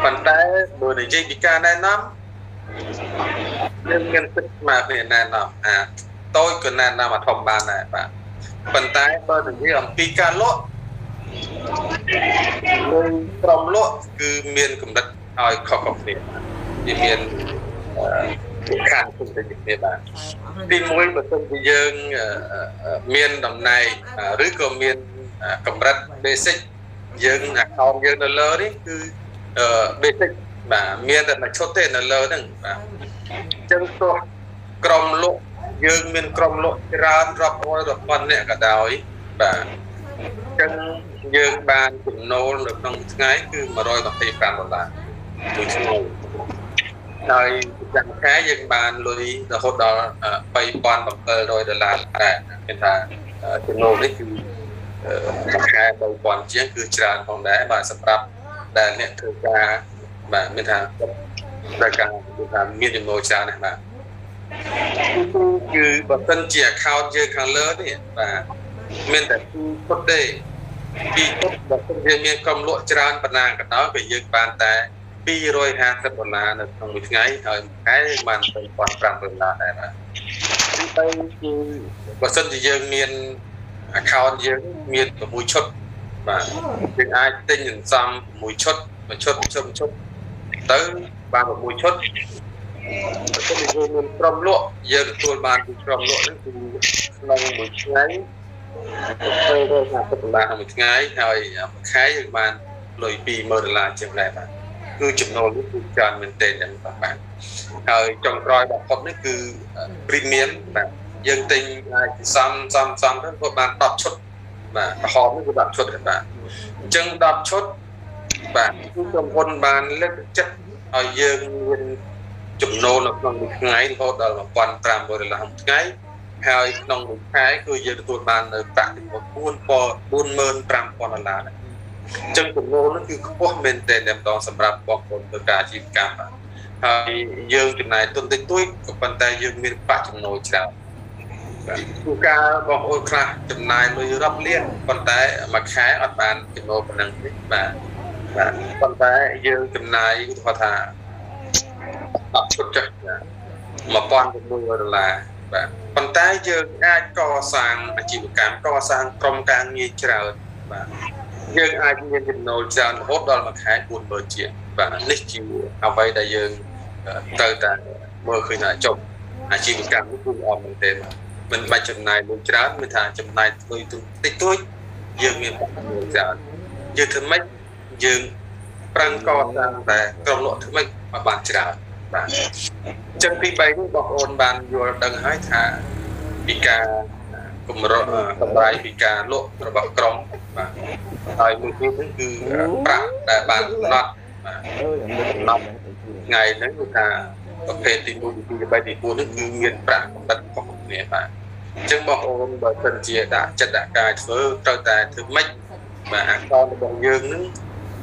ប៉ុន្តែបើនិយាយពីការណែនាំយើងមានទឹកស្មារតីណែនាំអាតូចក៏ណែនាំអាធំបានដែរបាទប៉ុន្តែបើនិយាយអំពីការលក់លើក្រុមលក់គឺមានកម្រិតឲ្យខុសៗគ្នាវាមាន ខាងគុណទៅគ្នាបាទទីមួយបើសិនជាយើងមានតំណែងឬក៏មានកម្រិត basic យើង account យើងនៅលើនេះគឺ basic បាទមានតែមួយឈុតទេនៅលើហ្នឹងបាទអញ្ចឹងទោះក្រុមលក់យើងមានក្រុមលក់ច្រើនរាប់រយរាប់ពាន់អ្នកក៏ដោយបាទអញ្ចឹងយើងបានចំណូលនៅក្នុងថ្ងៃគឺ125ដុល្លារមួយថ្ងៃ ហើយប្រចាំខែយើងបានលុយរហូតដល់3700ដុល្លារដែរគេថាចំណូលនេះគឺមួយខែ3000ជាងគឺច្រើនផងដែរបាទសម្រាប់ដែលអ្នកធ្វើការបាទមានថាត្រូវការគឺថាមានចំណូលច្រើនណាស់បាទគឺបើសិនជា account យើងខាងលើនេះបាទមានតែពីពុតទេពីពុតបើសិនជាមានក្រុមលក់ច្រើនប៉ុណ្ណាក៏ដោយក៏យើងបានតែ 250ដុល្លារនៅក្នុងមួយថ្ងៃហើយខែបាន3500ដុល្លារដែរបាទទីទៅគឺបើសិនជាយើងមាន account យើងមាន6ឈុតបាទយើងអាចទិញសន្សំ6ឈុតមួយឈុតឈុតឈុតទៅបាន6ឈុតបើសិនជាយើងមានក្រុមលក់យើងទទួលបានពីក្រុមលក់ហ្នឹងគឺក្នុងមួយថ្ងៃ20ដុល្លារ50ដុល្លារមួយថ្ងៃហើយមួយខែយើងបានលុយ20000ដុល្លារជាងដែរបាទ គឺចំណូលនេះគឺច្រើនមែនទែនយ៉ាងបាទហើយចុងក្រោយបំផុតនេះគឺ premium បាទយើងទិញអាចសំសំសំទៅគាត់បាន10ឈុតបាទក្រហមនេះគឺ10ឈុតបាទអញ្ចឹង10ឈុតបាទគឺក្រុមហ៊ុនបានលើកទឹកចិត្តឲ្យយើងមានចំណូលនៅក្នុងមួយថ្ងៃរហូតដល់1500ដុល្លារមួយថ្ងៃហើយក្នុងមួយខែគឺយើងទទួលបាននៅប្រាក់ចំនួន44500ដុល្លារដែរ អញ្ចឹងចំណូលនោះគឺខ្ពស់មែនទែនតែម្ដងសម្រាប់បងប្អូនធ្វើការអាជីវកម្មបាទហើយយើងចំណាយទុនតិចតួចក៏ប៉ុន្តែយើងមានប្រាក់ចំណូលច្រើនគឺការបងប្អូនខ្លះចំណាយលុយរាប់លានប៉ុន្តែមួយខែអត់បានចំណូលប៉ុណ្ណឹងទេបាទបាទប៉ុន្តែយើងចំណាយឧទាហរណ៍ថា10ឈុតចុះ1600ដុល្លារបាទប៉ុន្តែយើងអាចកសាងអាជីវកម្មកសាងក្រុមការងារច្រើនបាទ យើងអាចមានចំណូលច្រើនរហូតដល់មួយខែ40000ជាងបាទនេះជាអ្វីដែលយើងត្រូវតែមើលឃើញថាចុះអាជីវកម្មនេះគឺល្អមែនទែនមិនបាច់ចំណាយលុយច្រើនមិនថាចំណាយលុយតិចតួចយើងមានប្រាក់ចំណូលច្រើនយើងធ្វើម៉េចយើងប្រឹងកសាងតែក្រុមលក់ធ្វើម៉េចឲ្យបានច្រើនបាទអញ្ចឹងទី3នេះបងប្អូនបានយល់ដឹងហើយថាពីការ គម្រោងកម្រៃពីការលក់របស់ក្រុមបាទហើយមួយទៀតហ្នឹងគឺប្រាក់ដែលបានកំណត់បាទកំណត់ថ្ងៃហ្នឹងគឺថាប្រភេទទី1ទី2ទី3ទី4នេះគឺមានប្រាក់កម្រិតខុសគ្នាបាទអញ្ចឹងបងប្អូនបើសិនជាដាក់ចិត្តដាក់កាយធ្វើត្រូវតែធ្វើម៉េចបាទអាកោរបស់យើងនឹង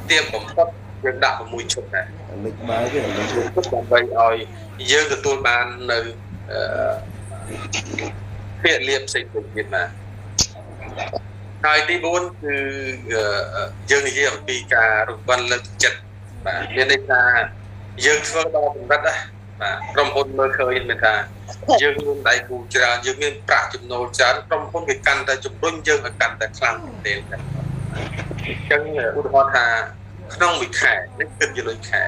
ទៀបបំផុតយើងដាក់6ឈុតដែរមិនបើទេ6ឈុតដើម្បីឲ្យយើងទទួលបាននៅអឺ ភាគលៀបផ្សេងៗទៀតបាទហើយទី4គឺយើងនិយាយអំពីការរំបានលើកទឹកចិត្តបាទមានន័យថាយើងធ្វើដល់កម្រិតណាបាទក្រុមហ៊ុនមើលឃើញមានថាយើងមានដៃគូច្រើនយើងមានប្រាក់ចំណូលច្រើនក្រុមហ៊ុនគេកាន់តែជំរុញយើងឲ្យកាន់តែខ្លាំងទេអញ្ចឹងឧទាហរណ៍ថាក្នុងមួយខែនេះគិតជាលុយខែ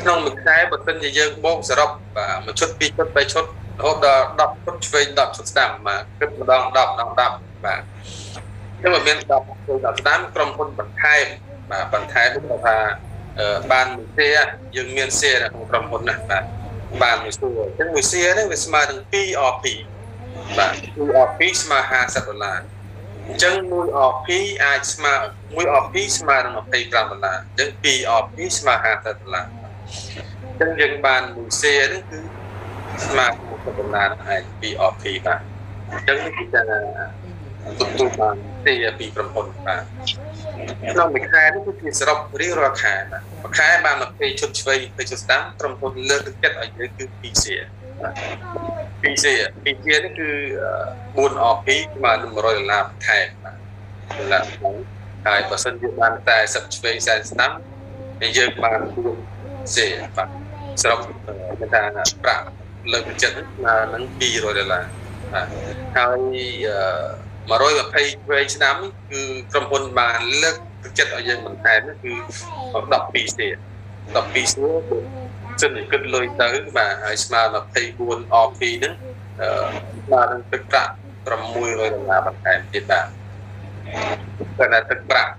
ក្នុងមួយខែបើសិនជាយើងបូកសរុបបាទមួយឈុតពីរឈុតបីឈុត រហូតដល់10ឈុតឆ្វេង10ឈុតស្ដាំបាទគិតម្ដង10ម្ដង10បាទចឹងបើមាន10ឈុត10ស្ដាំក្រុមហ៊ុនបន្ថែមបាទបន្ថែមគឺថាបានមួយសេយើងមានសេក្នុងក្រុមហ៊ុនណាបាទបានមួយសួរអញ្ចឹងមួយសៀនេះវាស្មើនឹង 2RP បាទ 2RP ស្មើ50ដុល្លារអញ្ចឹង 1RP អាចស្មើ 1RP ស្មើនឹង25ដុល្លារអញ្ចឹង 2RP ស្មើ50ដុល្លារអញ្ចឹងយើងបានមួយសៀនេះគឺ ស្មើ60ដុល្លារឯង 2RP បាទអញ្ចឹងនេះគឺថាទទួលបានទីពីក្រុមហ៊ុនបាទក្នុងមួយខែនេះគឺជាសរុបរៀងរាល់ខែបាទមួយខែបាន20ឈុតឆ្វេង20ឈុតស្ដាំក្រុមហ៊ុនលើកទឹកចិត្តឲ្យយើងគឺ PC PC PC នេះគឺ 4RP ស្មើនឹង100ដុល្លារបន្ថែមបាទដុល្លារហើយបើសិនជាបានតែ40ឆ្វេង40ស្ដាំ thì យើងបាន4សេបាទសរុបគេថាប្រាក់ លើកទឹកចិត្តនឹង200ដុល្លារបាទហើយ120វែងឆ្នាំគឺក្រុមហ៊ុនបានលើកទឹកចិត្តឲ្យយើងបន្ថែមគឺ12សេ12សេសិនគិតលុយទៅបាទហើយស្មើ24 RP ហ្នឹងស្មើនឹងទឹកប្រាក់600ដុល្លារបន្ថែមទៀតបាទតែទឹកប្រាក់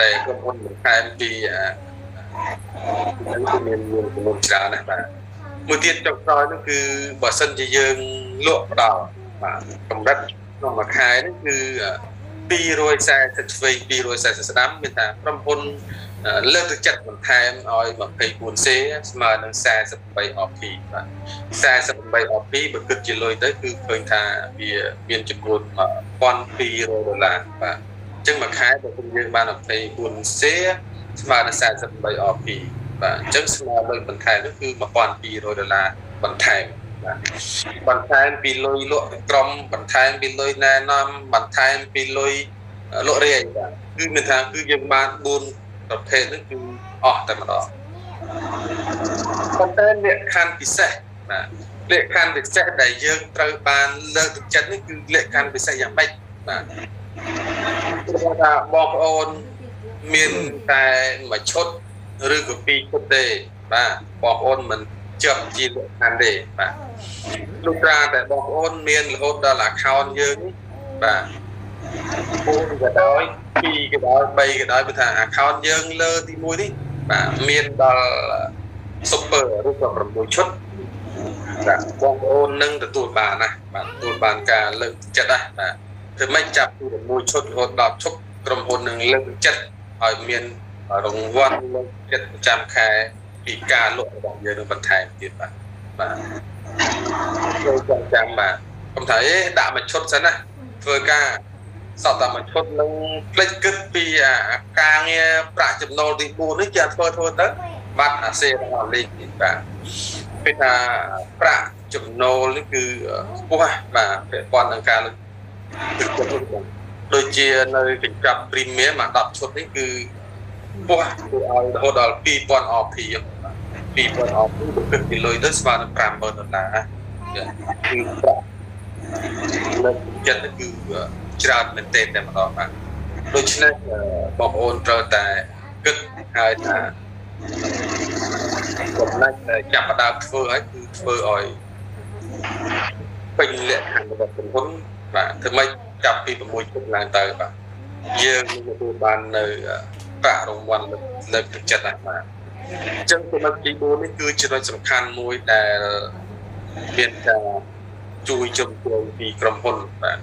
ដែលក្រុមហ៊ុនបន្ថែមពីមានមានចំនួនច្រើនណាស់បាទ មួយទៀតចុងក្រោយនោះគឺបើសិនជាយើងលក់ផ្ដល់បាទកម្រិតក្នុងមួយខែនេះគឺ240ឆ្វេង240ស្ដាំមានថាក្រុមហ៊ុនលើកទឹកចិត្តបន្ថែមឲ្យ 24C ស្មើនឹង 48 OP បាទ 48 OP បើគិតជាលុយទៅគឺឃើញថាវាមានចំនួន1200ដុល្លារបាទអញ្ចឹងមួយខែបើយើងបាន 24C ស្មើនឹង 48 OP បាទអញ្ចឹងស្មើលុយបន្ថែមនោះគឺ1200ដុល្លារបន្ថែមបន្ថែមពីលុយលក់ក្រុមបន្ថែមពីលុយណែនាំបន្ថែមពីលុយលក់រាយបាទគឺមានថាគឺយើងបាន4ប្រភេទនេះគឺអស់តែម្ដងប៉ុន្តែលក្ខខណ្ឌពិសេសបាទលក្ខខណ្ឌពិសេសដែលយើងត្រូវបានលើកទឹកចិត្តនេះគឺលក្ខខណ្ឌពិសេសយ៉ាងម៉េចបាទគឺថាបងប្អូនមានតែមួយឈុត ឬក៏ពីរឈុតទេបាទបងប្អូនមិនជាប់ជាលក្ខខណ្ឌទេបាទលុះត្រាតែបងប្អូនមានរហូតដល់ account យើងបាទពូក៏ដោយ2ក៏ដោយ3ក៏ដោយព្រោះថា account យើងលើទី1នេះបាទមានដល់ super ឬក៏6ឈុតបាទបងប្អូននឹងទទួលបានណាបាទទទួលបានការលើកចិត្តណាបាទធ្វើម៉េចចាប់ពី6ឈុតរហូតដល់ឈុតក្រុមហ៊ុននឹងលើកចិត្តឲ្យមាន រង្វាន់លើកចិត្តប្រចាំខែពីការលក់របស់យើងនឹងបន្ថែមទៀតបាទបាទចូលចាំចាំបាទខ្ញុំថាអេដាក់មួយឈុតសិនណាធ្វើការសតតែមួយឈុតនឹងផ្លេចគិតពីអាការងារប្រាក់ចំណូលទី4នេះជាធ្វើធ្វើទៅបាត់អាសេរបស់លេខនេះបាទពេលថាប្រាក់ចំណូលនេះគឺខ្ពស់បាទពាក់ព័ន្ធនឹងការលើកទឹកចិត្តដូចជានៅកញ្ចប់ premium មក10ឈុតនេះគឺ ពោះគឺឲ្យរហូតដល់2000 RP 2000 RP បើគិតពីលុយទៅស្មើនឹង50000ដុល្លារគឺប្រាក់លើចិត្តគឺច្រើនមែនទែនតែម្ដងបាទដូច្នេះបងប្អូនត្រូវតែគិតហើយថាកំណត់ចាប់ផ្ដើមធ្វើហើយគឺធ្វើឲ្យពេញលក្ខខណ្ឌរបស់ក្រុមហ៊ុនបាទធ្វើម៉េចចាប់ពី6ជុំឡើងទៅបាទយើងនឹងទទួលបាននៅ ប្រាក់រង្វាន់លើកទឹកចិត្តណាស់បាទអញ្ចឹងចំណុចទី4នេះគឺចំណុចសំខាន់មួយដែលមានការជួយជំរុញពីក្រុមហ៊ុនបាទ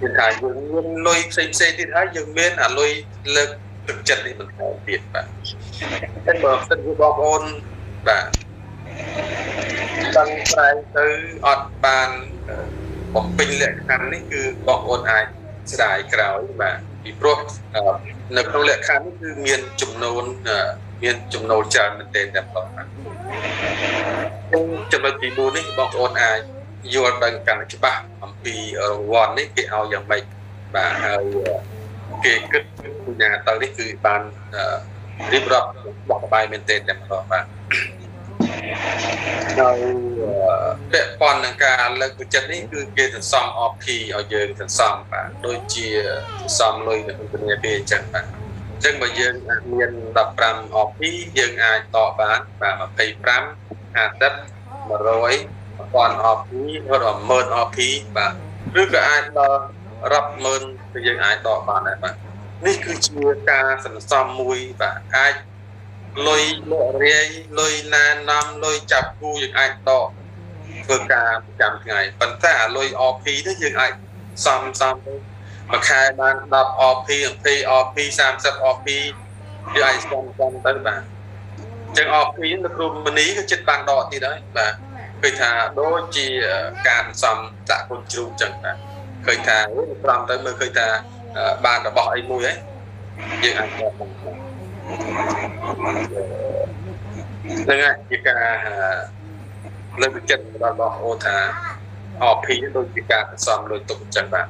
គឺថាយើងមានលុយផ្សេងផ្សេងទៀតហើយយើងមានអាលុយលើកទឹកចិត្តនេះបន្ថែមទៀតបាទតែបើសិនជាបងប្អូនបាទដឹងប្រែងទៅអត់បានបំពេញលក្ខខណ្ឌនេះគឺបងប្អូនអាចស្ដាយក្រោយបាទ ពីព្រោះនៅក្នុងលក្ខខណ្ឌនេះគឺមានចំនួនមានចំណូលច្រើនមែនទែនតែប៉ុណ្ណឹងចំណុចទី4នេះបងប្អូនអាចយល់ដឹងកាន់តែច្បាស់អំពីរង្វាន់នេះគេឲ្យយ៉ាងម៉េចបាទហើយគេគិតពីណាទៅនេះគឺបានរៀបរាប់បកបាយមែនទែនតែម្ដងបាទ ហើយពាក់ព័ន្ធនឹងការលើកទឹកចិត្តនេះគឺគេសន្សំ OP ឲ្យយើងសន្សំបាទដូចជាសន្សំលុយនៅក្នុងធនាគារអញ្ចឹងបាទអញ្ចឹងបើយើងមាន15 OP យើងអាចតបបានបាទ25 50 100 1000 OP ឬដល់10000 OP បាទឬក៏អាចដល់រាប់ម៉ឺនទៅយើងអាចតបបានដែរបាទនេះគឺជាការសន្សំមួយបាទអាច លុយលក់រាយលុយណែនាំលុយចាប់គូយើងអាចដកធ្វើការប្រចាំថ្ងៃប៉ុន្តែអាលុយ OP នេះយើងអាចសំសំទៅមួយខែបាន10 OP 20 OP 30 OP យើងអាចសំសំទៅបាទអញ្ចឹង OP នៅគ្រូមនីក៏ចិត្តបានដកទៀតហើយបាទឃើញថាដូចជាការសំចាក់គុណជ្រូកអញ្ចឹងបាទឃើញថាត្រង់ទៅមើលឃើញថាបានរបស់អីមួយហើយយើងអាចបកបាន ហ្នឹងហើយជាការលើកទឹកចិត្តដល់បងប្អូនថា RP ដូចជាការផ្សំលុយទុកអញ្ចឹងបាទ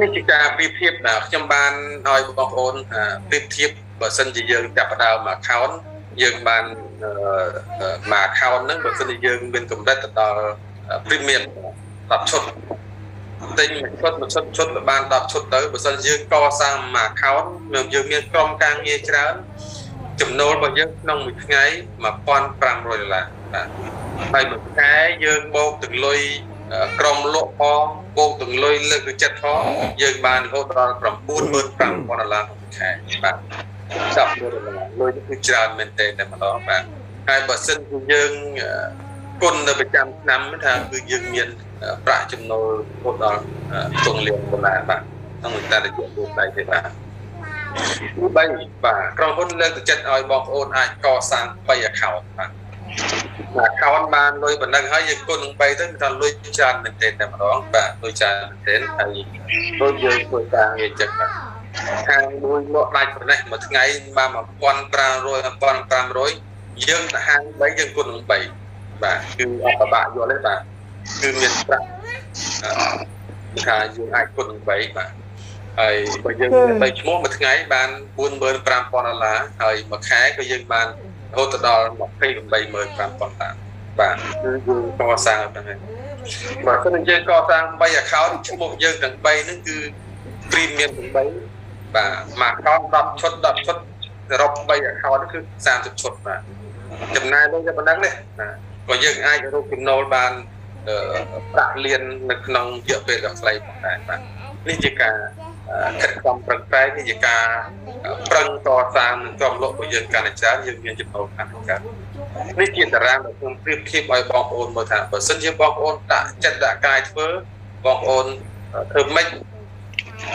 នេះជាការប្រៀបធៀបណាខ្ញុំបានឲ្យបងប្អូនប្រៀបធៀបបើសិនជាយើងចាប់ផ្ដើម account យើងបានមួយ account ហ្នឹងបើសិនជាយើងមានកម្រិតទៅដល់ premium 10ឈុត ទិញមួយឈុតមួយឈុតឈុតបាន10ឈុតទៅបើសិនយើងកសាងមួយ account យើងមានក្រុមការងារច្រើនចំណូលរបស់យើងក្នុងមួយថ្ងៃ1500ដុល្លារបាទហើយមួយខែយើងបូកទាំងលុយក្រុមលក់ផងបូកទាំងលុយលើកទឹកចិត្តផងយើងបានរហូតដល់95000ដុល្លារមួយខែបាទចាប់លុយដុល្លារលុយគឺច្រើនមែនទែនតែម្ដងបាទហើយបើសិនជាយើងគុណនៅប្រចាំឆ្នាំថាគឺយើងមាន ប្រាក់ចំណូលរហូតដល់ទងលានដុល្លារបាទក្នុងតែរយៈពេលដៃទេបាទទី3បាទក្រុមហ៊ុនលើកទឹកចិត្តឲ្យបងប្អូនអាចកសាង3 account បាទបាទ account បានលុយប៉ុណ្ណឹងហើយយើងគុណនឹង3ទៅថាលុយច្រើនមែនទែនតែម្ដងបាទលុយច្រើនមែនទែនហើយដូចយើងធ្វើការងារចឹងបាទខាងមួយលក់ដាច់ប៉ុណ្ណេះមួយថ្ងៃបាន1500 1500យើងទៅហាង3យើងគុណនឹង3បាទគឺអត់ប្របាក់យល់ទេបាទ គឺមានប្រាក់ថាយើងអាចគុណនឹង3បាទហើយបើយើងបីឈ្មោះមួយថ្ងៃបាន45000ដុល្លារហើយមួយខែក៏យើងបានរហូតដល់285,000ដុល្លារបាទគឺយើងកសាងហ្នឹងហើយបាទគឺយើងកសាង3 account ឈ្មោះយើងទាំង3ហ្នឹងគឺ premium ទាំង3បាទមួយ account 10ឈុត10ឈុតសរុប3 account គឺ30ឈុតបាទចំណាយលុយតែប៉ុណ្្នឹងនេះបាទក៏យើងអាចរកចំណូលបាន ប្រាក់លៀននៅក្នុងរយៈពេលដ៏ខ្លីផងដែរបាទនេះជាការខិតខំប្រឹងប្រែងនេះជាការប្រឹងតសាងនឹងក្រុមលក់របស់យើងកាន់តែច្រើនយើងមានចំណូលកាន់តែច្រើននេះជាតារាងដែលខ្ញុំប្រៀបធៀបឲ្យបងប្អូនមើលថាបើសិនជាបងប្អូនដាក់ចិត្តដាក់កាយធ្វើបងប្អូនធ្វើម៉េច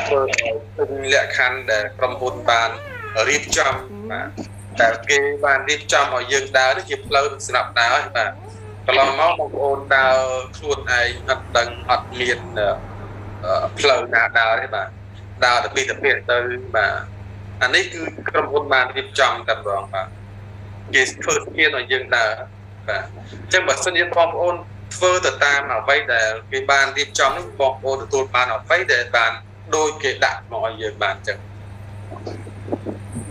ធ្វើឲ្យពេញលក្ខខណ្ឌដែលក្រុមហ៊ុនបានរៀបចំបាទតែគេបានរៀបចំឲ្យយើងដើរនេះជាផ្លូវស្រាប់ដើរហើយបាទ កន្លងមកបងប្អូនដើរខ្លួនឯងអត់ដឹងអត់មានផ្លូវណាដើរទេបាទដើរទៅពីទៅពីទៅបាទអានេះគឺក្រុមហ៊ុនបានរៀបចំតែម្ដងបាទគេធ្វើស្ពានឲ្យយើងដើរបាទអញ្ចឹងបើសិនជាបងប្អូនធ្វើទៅតាមអ្វីដែលគេបានរៀបចំនេះបងប្អូនទទួលបានអ្វីដែលបានដូចគេដាក់មកឲ្យយើងបានអញ្ចឹង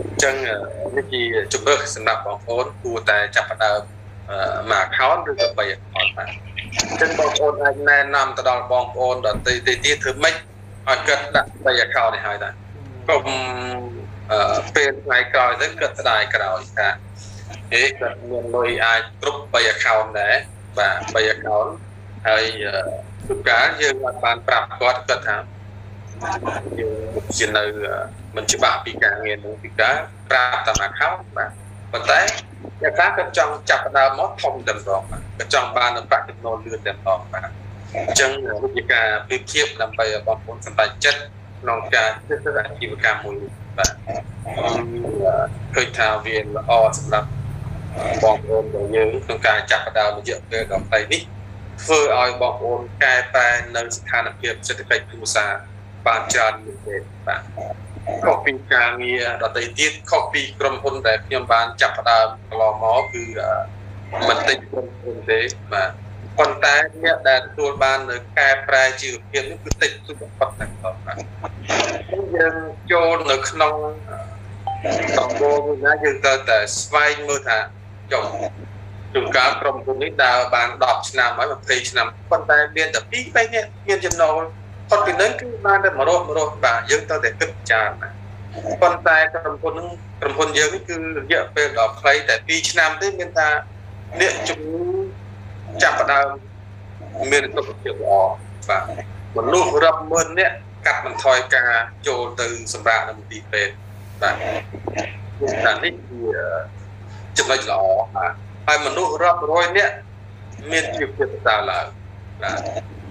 អញ្ចឹងនេះជាជំរឿសម្រាប់បងប្អូនគួរតែចាប់ផ្ដើម មួយ account ឬក៏3 account បាទអញ្ចឹងបងប្អូនអាចណែនាំទៅដល់បងប្អូនដទៃទៀតធ្វើម៉េចឲ្យគាត់ដាក់3 account នេះហើយតាកុំអឺពេលថ្ងៃក្រោយទៅគាត់ស្ដាយក្រោយថាអេគាត់មានលុយអាចគ្រប់3 account ដែរបាទ3 account ហើយទូកាយើងអត់បានប្រាប់គាត់គាត់ថាយើងជានៅមិនច្បាស់ពីការងារនោះពីការប្រាប់តាម account បាទ ប៉ុន្តែអ្នកខ្លះគាត់ចង់ចាប់ដើមមកធំតែម្ដងគាត់ចង់បាននៅប្រាក់ចំណូលលឿនតែម្ដងបាទអញ្ចឹងវិធីការប្រៀបធៀបដើម្បីឲ្យបងប្អូនសម្រេចចិត្តក្នុងការធ្វើអាជីវកម្មមួយបាទឃើញថាវាល្អសម្រាប់បងប្អូនរបស់យើងក្នុងការចាប់ផ្ដើមរយៈពេលដល់ផ្ទៃនេះធ្វើឲ្យបងប្អូនកែប្រែនៅស្ថានភាពសេដ្ឋកិច្ចគ្រួសារបានច្រើនមែនទេបាទ ខុសពីការងារដទៃទៀតខុសពីក្រុមហ៊ុនដែលខ្ញុំបានចាប់ផ្ដើមកន្លងមកគឺមិនតិចក្រុមហ៊ុនទេបាទប៉ុន្តែអ្នកដែលទទួលបាននៅកែប្រែជីវភាពនេះគឺតិចទុកបំផុតតែប៉ុណ្ណោះយើងចូលនៅក្នុងតំបន់មួយណាយើងត្រូវតែស្វែងមើលថាចុះជួនកាលក្រុមហ៊ុននេះដើរបាន10ឆ្នាំហើយ20ឆ្នាំប៉ុន្តែមានតែ2 3នាក់មានចំណូល ផុតពីនឹងគឺបានតែ1រស់1រស់បាទយើងត្រូវតែគិតចារណាប៉ុន្តែក្រុមហ៊ុននឹងក្រុមហ៊ុនយើងនេះគឺរយៈពេលដល់ខ្លីតែ2ឆ្នាំទេមានថាអ្នកជំនួចាប់ផ្ដើមមានសុខភាពល្អបាទមនុស្សរាប់ម៉ឺននាក់កាត់បន្ថយការចូលទៅសម្រាប់នៅមន្ទីរពេទ្យបាទតែនេះជាចំណុចល្អបាទហើយមនុស្សរាប់រយនាក់មានជីវភាពប្រសើរឡើងបាទ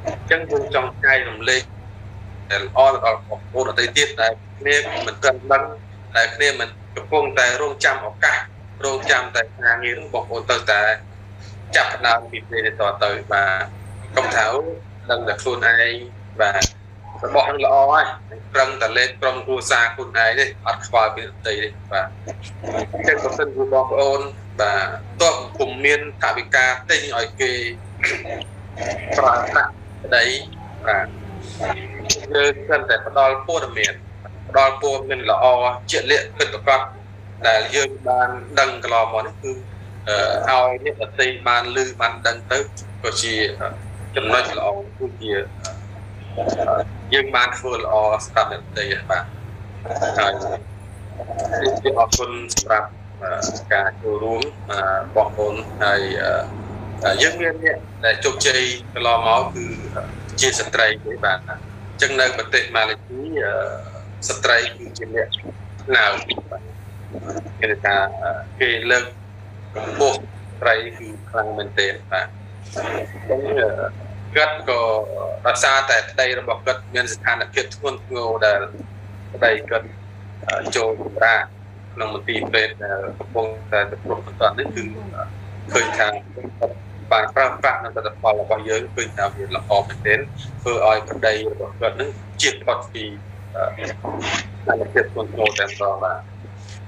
អញ្ចឹងយើងចង់ចែករំលែកដែលល្អទៅដល់បងប្អូនដទៃទៀតដែលគ្នាមិនទាន់ដឹងតែគ្នាមិនកំពុងតែរងចាំឱកាសរងចាំតែការងាររបស់បងប្អូនទៅតែចាប់ផ្ដើមពីពេលតទៅបាទកុំថាដឹងតែខ្លួនឯងបាទរបស់នឹងល្អហើយប្រឹងតែលេខក្រុមគ្រួសារខ្លួនឯងទេអត់ខ្វល់ពីដទៃទេបាទអញ្ចឹងបើសិនជាបងប្អូនបាទតើគុំមានថាវិការទិញឲ្យគេប្រើប្រាស់ ប្តីបាទយើងគ្រាន់តែផ្ដល់ព័ត៌មានផ្ដល់ព័ត៌មានល្អជាក់លាក់ពិតប្រាកដដែលយើងបានដឹងកន្លងមកនេះគឺឲ្យអ្នកដទៃបានលឺបានដឹងទៅក៏ជាចំណុចល្អគឺជាយើងបានធ្វើល្អស្រាប់អ្នកដទៃបាទហើយជាអរគុណសម្រាប់ការចូលរួមបងប្អូនហើយ យើងមានអ្នកដែលជោគជ័យកន្លងមកគឺជាស្ត្រីទេបាទអញ្ចឹងនៅប្រទេសម៉ាឡេស៊ីស្ត្រីគឺជាអ្នកណៅគេថាគេលើកកម្ពស់ស្ត្រីគឺខ្លាំងមែនទែនបាទអញ្ចឹងគាត់ក៏ដោយសារតែប្តីរបស់គាត់មានស្ថានភាពធ្ងន់ធ្ងរដែលប្តីគាត់ចូលសម្រាប់ក្នុងមន្ទីរពេទ្យដែលកំពុងតែទទួលបន្តនេះគឺ ឃើញថាបានប្រើប្រាស់នៅផលិតផលរបស់យើងឃើញថាវាល្អមែនទែនធ្វើឲ្យប្តីរបស់គាត់នឹងជៀសផុតពីស្ថានភាពធ្ងន់ធ្ងរតែម្ដងបាទ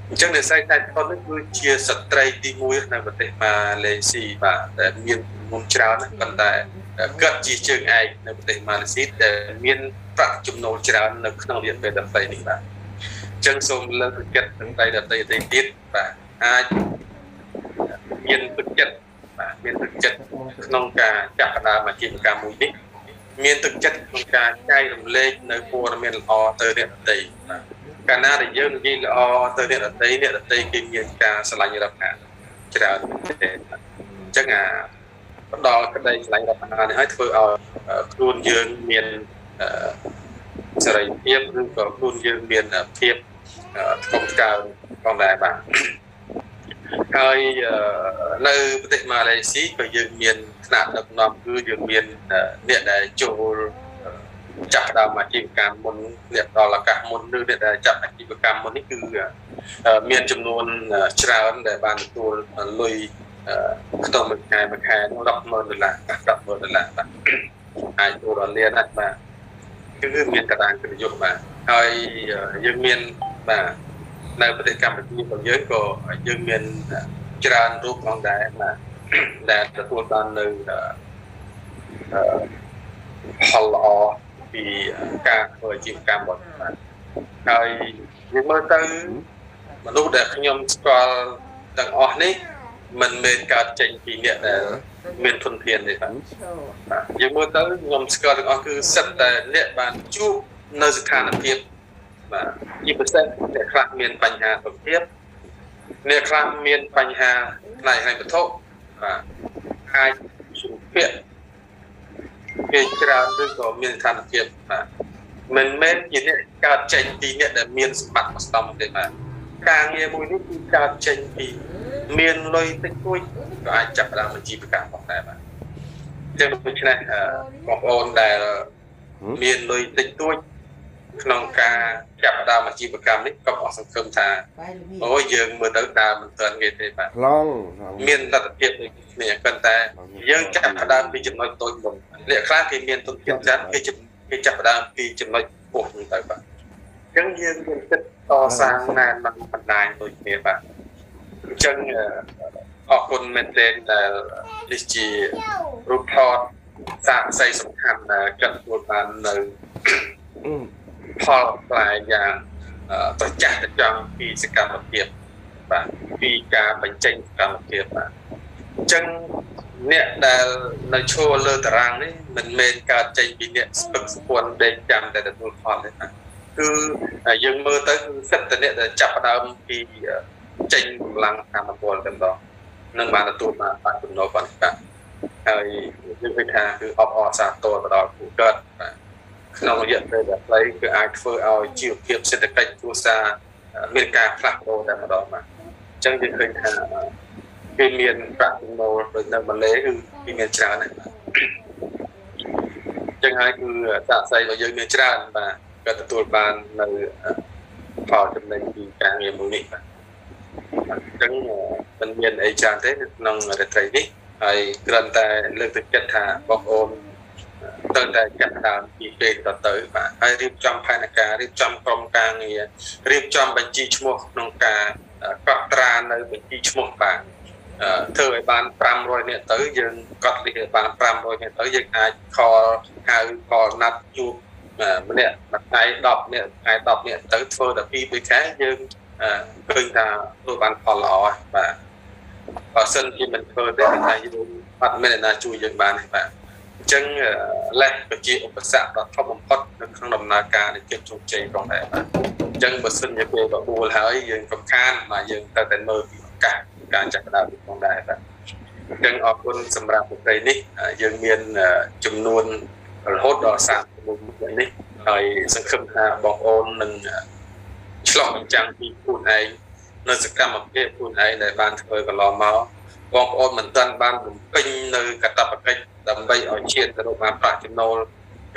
អញ្ចឹងនិស្សិតតែគាត់នេះគឺជាស្ត្រីទី1នៅប្រទេសម៉ាឡេស៊ីបាទដែលមានមុនច្រើនប៉ុន្តែគាត់ជាជើងឯកនៅប្រទេសម៉ាឡេស៊ីដែលមានប្រាក់ចំណូលច្រើននៅក្នុងរយៈពេល13នេះបាទអញ្ចឹងសូមលើកទឹកចិត្តទាំងដៃដតីទីទៀតបាទអាច មានទឹកចិត្តបាទមានទឹកចិត្តក្នុងការចាប់ផ្ដើមអាជីវកម្មមួយនេះមានទឹកចិត្តក្នុងការចែករំលែកនៅព័ត៌មានល្អទៅអ្នកដតីបាទកាលណាដែលយើងនិយាយល្អទៅអ្នកដតីអ្នកដតីគេមានការឆ្លាញ់រដ្ឋាច្រើនទេអញ្ចឹងអាផ្ដល់ក្តីឆ្លាញ់រដ្ឋាភិបាលនេះឲ្យធ្វើឲ្យខ្លួនយើងមានសេរីភាពឬក៏ខ្លួនយើងមានភាពថ្កុំថ្កើងផងដែរបាទ ហើយនៅប្រទេសម៉ាឡេស៊ីក៏យើងមានថ្នាក់ដឹកនាំគឺយើងមានអ្នកដែលចូលចាប់ដើមអាជីវកម្មមុនអ្នកដល់ឱកាសមុនឬអ្នកដែលចាប់អាជីវកម្មមុននេះគឺមានចំនួនច្រើនដែលបានទទួលលុយខ្ទង់មួយខែមួយខែ100,000ដុល្លារ100,000ដុល្លារបាទអាចចូលដល់លានណាស់បាទគឺមានតារាងវិនិយោគបាទហើយយើងមានបាទ នៅប្រទេសកម្ពុជារបស់យើងក៏យើងមានច្រើនរូបផងដែរបាទដែលទទួលបាននៅផលល្អពីការធ្វើអាជីវកម្មរបស់បាទហើយយើងមើលទៅមនុស្សដែលខ្ញុំស្គាល់ទាំងអស់នេះមិនមែនកើតចេញពីអ្នកដែលមានធនធានទេបាទយើងមើលទៅខ្ញុំស្គាល់ទាំងអស់គឺសិតតែអ្នកបានជួបនៅស្ថានភាព បាទជាពិសេសអ្នកខ្លះមានបញ្ហាសុខភាពអ្នកខ្លះមានបញ្ហាផ្នែកហិរញ្ញវត្ថុបាទអាចជំពាក់គេច្រើនឬក៏មានស្ថានភាពបាទមិនមែនជាអ្នកកើតចេញពីអ្នកដែលមានសម្បត្តិបស្តំទេបាទការងារមួយនេះគឺកើតចេញពីមានលុយតិចតួចក៏អាចចាប់ផ្ដើមអាជីវកម្មផងដែរបាទចឹងដូច្នេះបងប្អូនដែលមានលុយតិចតួច ក្នុងការចាប់ផ្ដើមអាជីវកម្មនេះក៏អស់សង្ឃឹមថាអូយើងមើលទៅដើមមិនទាន់គេទេបាទឡងមានលទ្ធភាពដូចគ្នាប៉ុន្តែយើងចាប់ផ្ដើមពីចំណុចតូចមុនអ្នកខ្លះគេមានទុនធានច្រើនគេគេចាប់ផ្ដើមពីចំណុចពោះហ្នឹងទៅបាទអញ្ចឹងយើងមានចិត្តតសាងណែនាំបណ្ដាញដូចគ្នាបាទអញ្ចឹងអរគុណមែនទែនដែលនេះជារូបថតសារផ្សេងសំខាន់ដែលកាត់ទទួលបាននៅ ផលផ្លែយ៉ាងប្រចាស់ទៅចង់ពីសកម្មភាពបាទពីការបញ្ចេញសកម្មភាពបាទអញ្ចឹងអ្នកដែលនៅឈរលើតារាងនេះមិនមែនកើតចេញពីអ្នកស្ពឹកស្ពាន់ដេកចាំតែទទួលផលទេបាទគឺយើងមើលទៅគឺសិតតអ្នកដែលចាប់ផ្ដើមពីចេញកម្លាំងកម្មពលតែម្ដងនឹងបានទទួលបានបាក់ចំណូលបានកាត់ហើយយើងឃើញថាគឺអបអរសាទរទៅដល់ពួកគាត់បាទ ក្នុងរយៈពេលដែលខ្លីគឺអាចធ្វើឲ្យជីវភាពសេដ្ឋកិច្ចគ្រួសារមានការផ្លាស់ប្ដូរតែម្ដងបាទអញ្ចឹងយើងឃើញថាគេមានប្រាក់ចំណូលដូចនៅម៉ាឡេគឺគេមានច្រើនណាស់បាទអញ្ចឹងហើយគឺតាក់ស័យរបស់យើងមានច្រើនបាទគាត់ទទួលបាននៅផលចំណេញពីការងារមួយនេះបាទអញ្ចឹងមិនមានអីច្រើនទេក្នុងរាត្រីនេះហើយគ្រាន់តែលើកទឹកចិត្តថាបងប្អូន ត្រូវតែចាប់ដើមពីពេលទៅទៅបាទហើយរៀបចំផែនការរៀបចំក្រុមការងាររៀបចំបញ្ជីឈ្មោះក្នុងការកត់ត្រានៅបញ្ជីឈ្មោះបាទធ្វើឲ្យបាន500នាក់ទៅយើងកត់លិខិតបាន500នាក់ទៅយើងអាចខលហៅខលណាត់ជួបម្នាក់មួយថ្ងៃ10នាក់ថ្ងៃ10នាក់ទៅធ្វើដល់2 3ខែយើងឃើញថាធ្វើបានផលល្អបាទបើសិនជាមិនធ្វើទេតែយើងអត់មានអ្នកណាជួយយើងបានទេបាទ អញ្ចឹងលេសគឺជាឧបសគ្គដ៏ធំបំផុតនៅក្នុងដំណើរការនៃភាពជោគជ័យផងដែរបាទអញ្ចឹងបើសិនជាពេលបបួលហើយយើងកំខានមកយើងត្រូវតែមើលពីឱកាសការចាក់ផ្ដើមផងដែរបាទអញ្ចឹងអរគុណសម្រាប់ប្រទេសនេះយើងមានចំនួនរហូតដល់31នេះហើយសង្ឃឹមថាបងប្អូននឹងឆ្លុះបញ្ចាំងពីខ្លួនឯងនៅសកម្មភាពខ្លួនឯងដែលបានធ្វើកន្លងមកបងប្អូនមិនទាន់បានបំពេញនៅកាតព្វកិច្ច ដើម្បីឲ្យជាតិទៅរកបានប្រាក់ចំណូល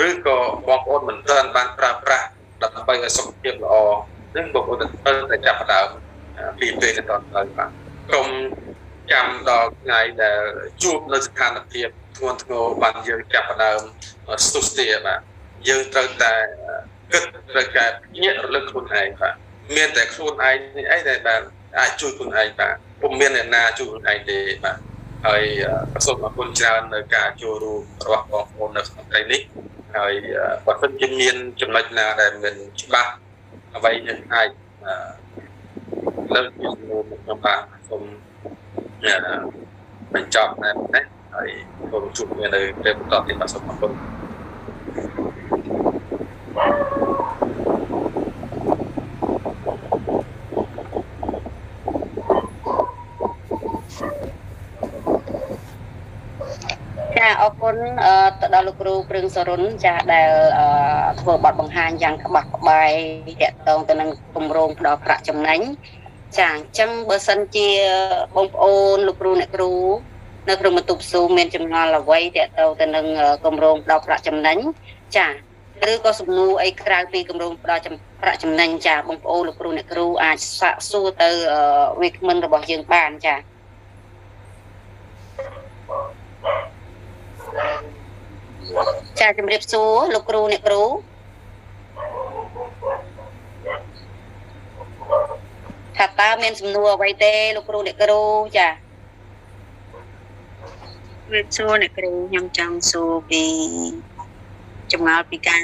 ឬក៏បងប្អូនមិនទាន់បានប្រើប្រាស់ដើម្បីឲ្យសុខភាពល្អនឹងបងប្អូនត្រូវតែចាប់ផ្ដើមពីពេលទៅដល់ទៅបាទកុំចាំដល់ថ្ងៃដែលជួបនៅស្ថានភាពធ្ងន់ធ្ងរបានយើងចាប់ផ្ដើមស្ទុះស្ទាបាទយើងត្រូវតែគិតត្រូវតែញាក់រលឹកខ្លួនឯងបាទមានតែខ្លួនឯងនេះអីដែលបានអាចជួយខ្លួនឯងបាទពុំមានអ្នកណាជួយខ្លួនឯងទេបាទ ហើយសូមអរគុណច្រើននៅការចូលរួមរបស់បងប្អូននៅក្នុងថ្ងៃនេះហើយបើសិនជាមានចំណុចណាដែលមិនច្បាស់អ្វីដែលអាចលើកពីសំណួរមកខ្ញុំបាទសូមបញ្ចប់តែប៉ុណ្ណេះហើយសូមជួបគ្នានៅពេលបន្តទៀតបាទសូមអរគុណ អរគុណទៅដល់លោកគ្រូព្រឹងសរុនចាស់ដែលធ្វើបទបង្ហាញយ៉ាងក្បាស់ក្បាយតាក់ទងទៅនឹងគម្រោងផ្ដល់ប្រាក់ចំណេញចាអញ្ចឹងបើសិនជាបងប្អូនលោកគ្រូអ្នកគ្រូនៅក្នុងបន្ទប់ស៊ូមានចម្ងល់អ្វីតាក់ទងទៅនឹងគម្រោងផ្ដល់ប្រាក់ចំណេញចាឬក៏សំណួរអីក្រៅពីគម្រោងផ្ដល់ប្រាក់ចំណេញចាបងប្អូនលោកគ្រូអ្នកគ្រូអាចសាកសួរទៅវិក្កាមិនរបស់យើងបានចា ចាជំរាបសួរលោកគ្រូអ្នកគ្រូថាតើមានសំណួរអ្វីទេលោកគ្រូអ្នកគ្រូចាជំរាបសួរអ្នកគ្រូខ្ញុំចង់សួរពីចម្ងល់ពីការ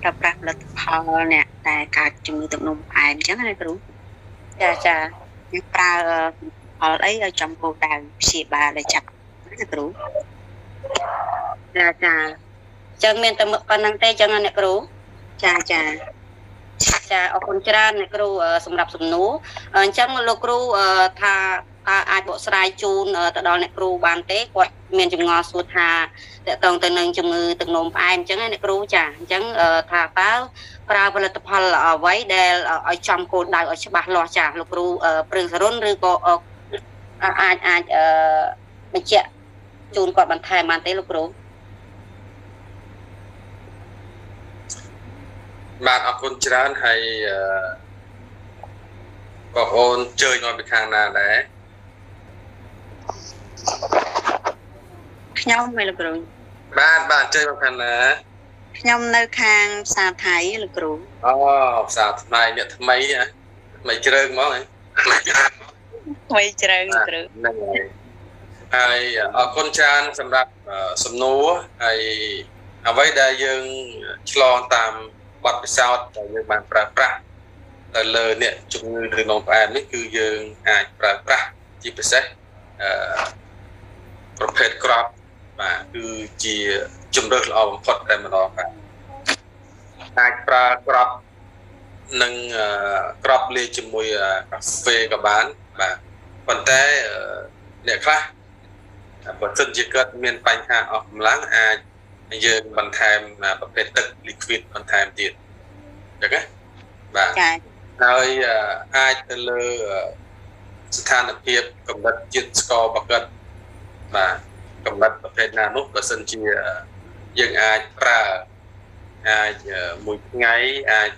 ប្រើប្រាស់ផលិតផលអ្នកតែកើតជំងឺទឹកនោមផ្អែមអញ្ចឹងណាគ្រូចាចាយើងប្រើផលអីឲ្យចំគោលដៅព្យាបាលឲ្យចាប់ណាគ្រូ ចាចាចឹងមានតែប៉ុណ្្នឹងទេចឹងអ្នកគ្រូចាចាចាអរគុណច្រើនអ្នកគ្រូសម្រាប់សំណួរអញ្ចឹងលោកគ្រូថាតើអាចបកស្រាយជូនទៅដល់អ្នកគ្រូបានទេគាត់មានចម្ងល់សួរថាតកតងទៅនឹងជំងឺទឹកនោមផ្អែមអញ្ចឹងអ្នកគ្រូចាអញ្ចឹងថាតើប្រើផលិតផលអ្វីដែលឲ្យចំគោលដៅឲ្យច្បាស់លាស់ចាលោកគ្រូព្រឹងសរុនឬក៏អាចអាចបញ្ជាក់ជូនគាត់បន្ថែមបានទេលោកគ្រូ បាទអរគុណច្រើនហើយបងប្អូនជើញមកពីខាងណាដែរខ្ញុំមិនលោកគ្រូបាទបាទជើញមកខាងណាខ្ញុំនៅខាងផ្សារថៃលោកគ្រូអូផ្សារថ្មីអ្នកថ្មីថ្មីជ្រើងហ្មងហ៎ថ្មីជ្រើងគ្រូហ្នឹងហើយហើយអរគុណច្រើនសម្រាប់សំណួរហើយអ្វីដែលយើងឆ្លងតាម បទពិសោធន៍ដែលយើងបានប្រើប្រាស់ទៅលើអ្នកជំងឺឬនំផ្អែមនេះគឺយើងអាចប្រើប្រាស់ជាពិសេសអឺប្រភេទក្របបាទគឺជាជំរើសល្អបំផុតតែម្ដងបាទអាចប្រើក្របនិងក្របលាយជាមួយកាហ្វេក៏បានបាទប៉ុន្តែអ្នកខ្លះបើសិនជាគាត់មានបញ្ហាអស់កម្លាំងអាច យើងបន្ថែមប្រភេទទឹក liquid បន្ថែមទៀតអញ្ចឹងណាបាទហើយអាចទៅលើស្ថានភាពកម្រិតជាតិស្កររបស់គាត់បាទកម្រិតប្រភេទណានោះបើសិនជាយើងអាចប្រើអាចមួយថ្ងៃអាច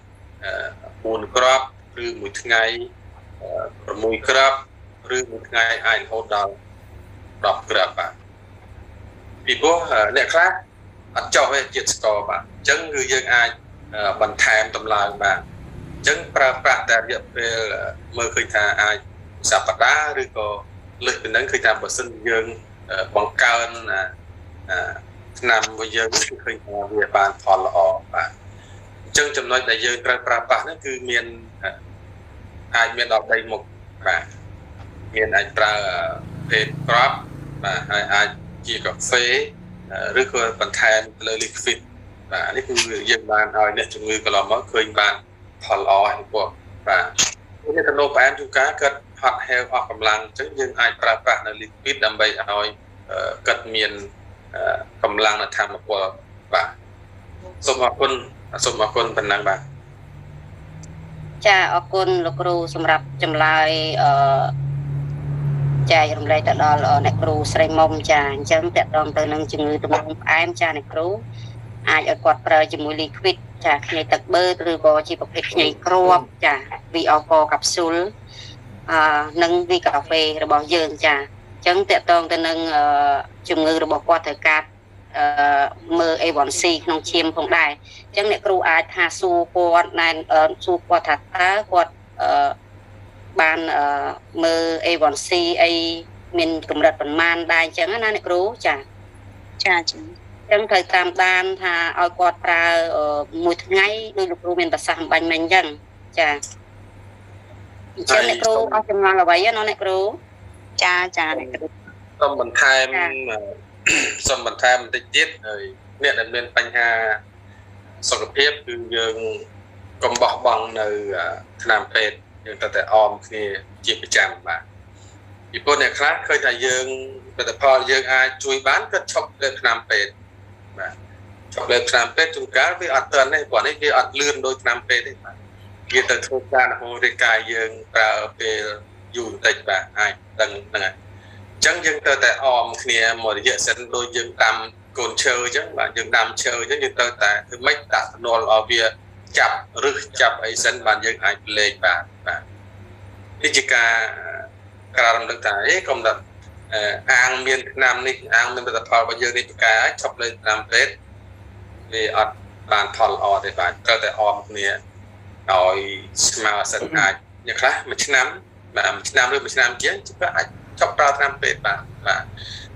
4គ្រាប់ឬមួយថ្ងៃ6គ្រាប់ឬមួយថ្ងៃអាចរហូតដល់10គ្រាប់បាទពីព្រោះអ្នកខ្លះ អត់ចុះទេជាតិស្ករបាទអញ្ចឹងគឺយើងអាចបន្ថែមតម្លើងបាទអញ្ចឹងប្រើប្រាស់តែរយៈពេលមើលឃើញថាអាចសប្តាហ៍ឬក៏លើសពីហ្នឹងឃើញថាបើសិនយើងបង្កើនឆ្នាំរបស់យើងគឺឃើញថាវាបានផលល្អបាទអញ្ចឹងចំណុចដែលយើងត្រូវប្រើប្រាស់ហ្នឹងគឺមានអាចមានដល់3មុខបាទមានអាចប្រើភេទក្របបាទហើយអាចជាកាហ្វេ ឬក៏បន្ថែមលើ liquid បាទនេះគឺយើងបានឲ្យអ្នកជំងឺកន្លងមកឃើញបានផលល្អហើយពួកបាទនេះទៅផ្អែមជួនកាលគាត់ហត់ហែវអស់កម្លាំងអញ្ចឹងយើងអាចប្រើប្រាស់នៅ liquid ដើម្បីឲ្យគាត់មានកម្លាំងនៅធម្មពលបាទសូមអរគុណសូមអរគុណប៉ុណ្ណឹងបាទចាអរគុណលោកគ្រូសម្រាប់ចម្លើយអឺ ចារំលែកទៅដល់អ្នកគ្រូស្រីមុំចាអញ្ចឹងតកតងទៅនឹងជំងឺទំហំផ្អែមចាអ្នកគ្រូអាចឲ្យគាត់ប្រើជាមួយ liquid ចាខ្ញីទឹកបឺតឬក៏ជាប្រភេទខ្ញីគ្រាប់ចា VO4 កាប់ស៊ូលអឺនិង V កាហ្វេរបស់យើងចាអញ្ចឹងតកតងទៅនឹងជំងឺរបស់គាត់ត្រូវការអឺមើល A1C ក្នុងឈាមផងដែរអញ្ចឹងអ្នកគ្រូអាចថាសួរគាត់ណែសួរគាត់ថាតើគាត់អឺ បានមើល A1C អីមានកម្រិតប្រមាណដែរអញ្ចឹងណាអ្នកគ្រូចាចាចាចឹងត្រូវតាមដានថាឲ្យគាត់ប្រើមួយថ្ងៃដោយលោកគ្រូមានប្រសាសន៍អំបញ្ញមិញអញ្ចឹងចាអញ្ចឹងអ្នកគ្រូអស់ចំណងអ្វីណាអ្នកគ្រូចាចាអ្នកគ្រូសូមបន្ថែមសូមបន្ថែមបន្តិចទៀតហើយអ្នកដែលមានបញ្ហាសុខភាពគឺយើងកុំបោះបង់នៅថ្នាំពេទ្យ យើងត្រូវតែអមគ្នាជាប្រចាំបាទពីព្រោះអ្នកខ្លះឃើញថាយើងលទ្ធផលយើងអាចជួយបានក៏ឈប់លើថ្នាំពេទ្យបាទឈប់លើថ្នាំពេទ្យជួនកាលវាអត់ទាន់ទេព្រោះនេះវាអត់លឿនដូចថ្នាំពេទ្យទេបាទវាទៅធ្វើការនៅក្នុងរាងកាយយើងប្រើពេលយូរបន្តិចបាទអាចដឹងហ្នឹងហើយអញ្ចឹងយើងត្រូវតែអមគ្នាមួយរយៈសិនដូចយើងដាំកូនឈើអញ្ចឹងបាទយើងដាំឈើអញ្ចឹងយើងត្រូវតែធ្វើម៉េចដាក់ទំនាល់ឲ្យវា ចាប់រឹសចាប់អីសិនបានយើងអាចលេងបានបាទនេះជាការការរំលឹកថាអេកុំដាក់អាងមានឆ្នាំនេះអាងមានលទ្ធផលរបស់យើងនេះប្រការឈប់លើឆ្នាំពេទ្យវាអត់បានផលល្អទេបាទត្រូវតែអមគ្នាឲ្យស្មើសិនអាចអ្នកខ្លះមួយឆ្នាំបាទមួយឆ្នាំឬមួយឆ្នាំជាងគឺអាចចប់ប្រើឆ្នាំពេទ្យបាទបាទ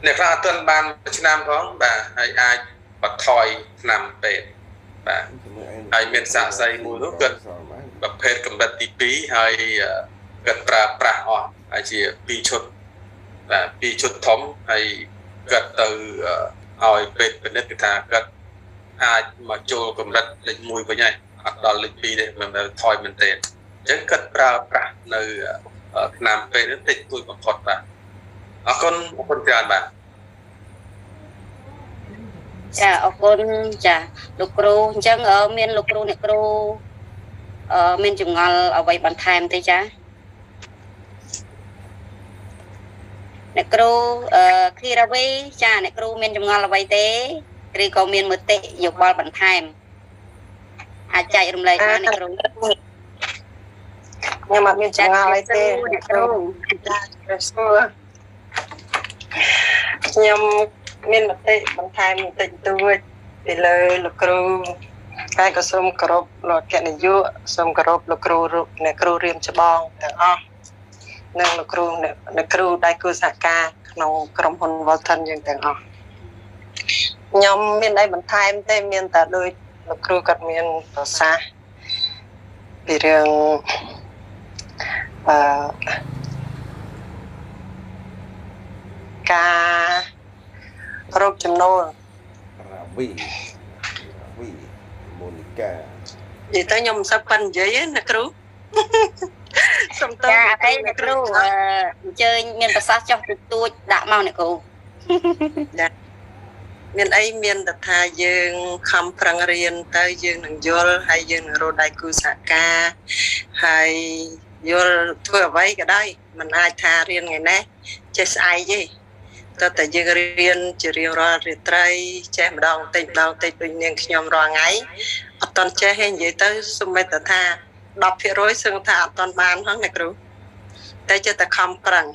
អ្នកខ្លះអត់ទាន់បានមួយឆ្នាំផងបាទហើយអាចបន្ថយឆ្នាំពេទ្យ បាទហើយមានសាកសីមួយនោះគាត់ប្រភេទកម្រិតទី2ហើយគាត់ប្រើប្រាស់អស់ហើយជា2ឈុតបាទ2ឈុតធំហើយគាត់ទៅឲ្យពេទ្យពិនិត្យគឺថាគាត់អាចមកចូលកម្រិតលេខ1វិញហើយអត់ដល់លេខ2ទេមិនមែនថយមែនទេអញ្ចឹងគាត់ប្រើប្រាស់នៅឆ្នាំពេទ្យនេះតិចតួចបំផុតបាទអរគុណអរគុណច្រើនបាទ ចាអរគុណចាលោកគ្រូអញ្ចឹងមានលោកគ្រូអ្នកគ្រូអឺមានចម្ងល់អ្វីបន្ថែមទេចាអ្នកគ្រូអឺឃីរាវី ចាអ្នកគ្រូមានចម្ងល់អ្វីទេឬក៏មានមតិយោបល់បន្ថែមអាចចែករំលែកបានអ្នកគ្រូខ្ញុំអត់មានចម្ងល់អីទេអ្នកគ្រូចាសួរខ្ញុំ មានមតិបន្ថែមបន្តិចតួចពីលើលោកគ្រូហើយក៏សូមគោរពលោកកណយុសូមគោរពលោកគ្រូអ្នកគ្រូរៀមច្បងទាំងអស់និងលោកគ្រូអ្នកគ្រូដៃគូសហការក្នុងក្រុមហ៊ុន Walton យើងទាំងអស់ខ្ញុំមានអីបន្ថែមទេមានតែដូចលោកគ្រូគាត់មានប្រសាសន៍ពីរឿងអឺការ រកចំណូលរាវីរាវីមូនីកានិយាយទៅខ្ញុំមិនសូវប៉ិននិយាយទេណាគ្រូសុំតើចាអីអ្នកគ្រូអញ្ជើញមានប្រសាសន៍ចុះទូទួចដាក់មកអ្នកគ្រូចាមានអីមានតែថាយើងខំប្រឹងរៀនទៅយើងនឹងយល់ហើយយើងនឹងរកដៃគូសហការហើយយល់ធ្វើអ្វីក៏ដោយមិនអាចថារៀនថ្ងៃនេះចេះស្អែកទេ តើតែយើងរៀនជារៀងរាល់រាត្រី ចេះម្ដងតិចម្ដងតិចដូចនាងខ្ញុំរាល់ថ្ងៃអត់តន់ចេះទេនិយាយទៅសុំតែថា10%សឹងថាអត់តន់បានហ្នឹងណាគ្រូតែចិត្តតែខំប្រឹង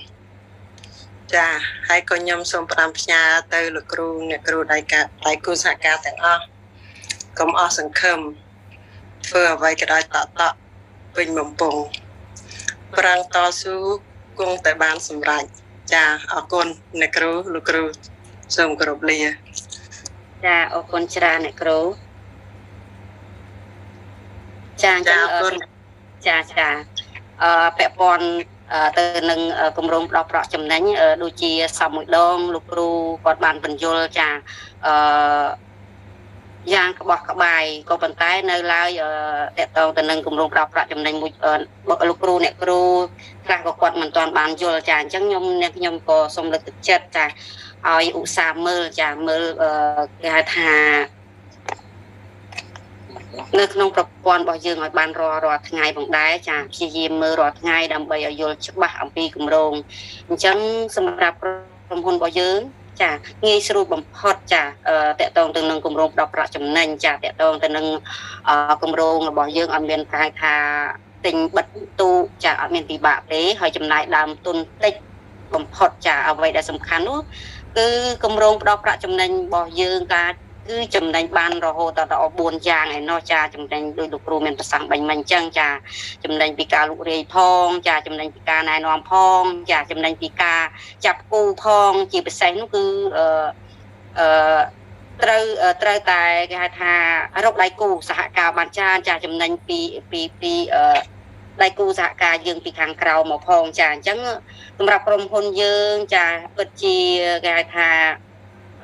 ចាហើយក៏ខ្ញុំសូមផ្ដាំផ្ញើទៅលោកគ្រូអ្នកគ្រូដៃកាដៃគូសហការទាំងអស់កុំអស់សង្ឃឹមធ្វើអ្វីក៏ដោយតក់តក់ពេញបំពង់ប្រាំងតស៊ូគង់តែបានសម្រេច ចាអរគុណអ្នកគ្រូលោកគ្រូសូមគោរពលាចាអរគុណច្រើនអ្នកគ្រូចាអញ្ចឹចាងអរគុណចាចាអឺពាក់ព័ន្ធអឺទៅនឹងអឺគម្រោងផ្ដោះប្រាក់ចំណេញអឺដូចជាសពមួយដងលោកគ្រូគាត់បានបញ្យល់ចាអឺ យ៉ាងក្បោះក្បាយក៏ប៉ុន្តែនៅឡើយអឺតកតងទៅនឹងគម្រោងផ្ដោះប្រាក់ចំណេញមួយអឺលោកគ្រូអ្នកគ្រូខ្លះក៏គាត់មិនទាន់បានយល់ចាអញ្ចឹងខ្ញុំអ្នកខ្ញុំក៏សូមលើកទឹកចិត្តចាឲ្យឧស្សាហ៍មើលចាមើលអឺគេហៅថានៅក្នុងប្រព័ន្ធរបស់យើងឲ្យបានរាល់រាល់ថ្ងៃផងដែរចាព្យាយាមមើលរាល់ថ្ងៃដើម្បីឲ្យយល់ច្បាស់អំពីគម្រោងអញ្ចឹងសម្រាប់ក្រុមហ៊ុនរបស់យើង ចាងាយស្រួលបំផុតចាអឺតកតងទៅនឹងគម្រោងផ្ដោតប្រាក់ចំណេញចាតកតងទៅនឹងអឺគម្រោងរបស់យើងអត់មានកាយថាទិញបិទទូចាអត់មានពិបាកទេហើយចំណាយដើមទុនតិចបំផុតចាអ្វីដែលសំខាន់នោះគឺគម្រោងផ្ដោតប្រាក់ចំណេញរបស់យើងការ គឺចំណេញបានរហូតដល់4យ៉ាងឯណោះចាចំណេញដោយលោកគ្រូមានប្រសាសន៍បាញ់មិញអញ្ចឹងចាចំណេញពីការលក់រាយផង ចាចំណេញពីការណែនាំផង ចាចំណេញពីការចាប់គូផងជាពិសេសនោះគឺអឺអឺត្រូវអឺត្រូវតែគេហៅថារកដៃគូសហការបានច្រើនចាចំណេញពីពីពីអឺដៃគូសហការយើងពីខាងក្រៅមកផងចាអញ្ចឹងសម្រាប់ក្រុមហ៊ុនយើងចាពិតជាគេហៅថា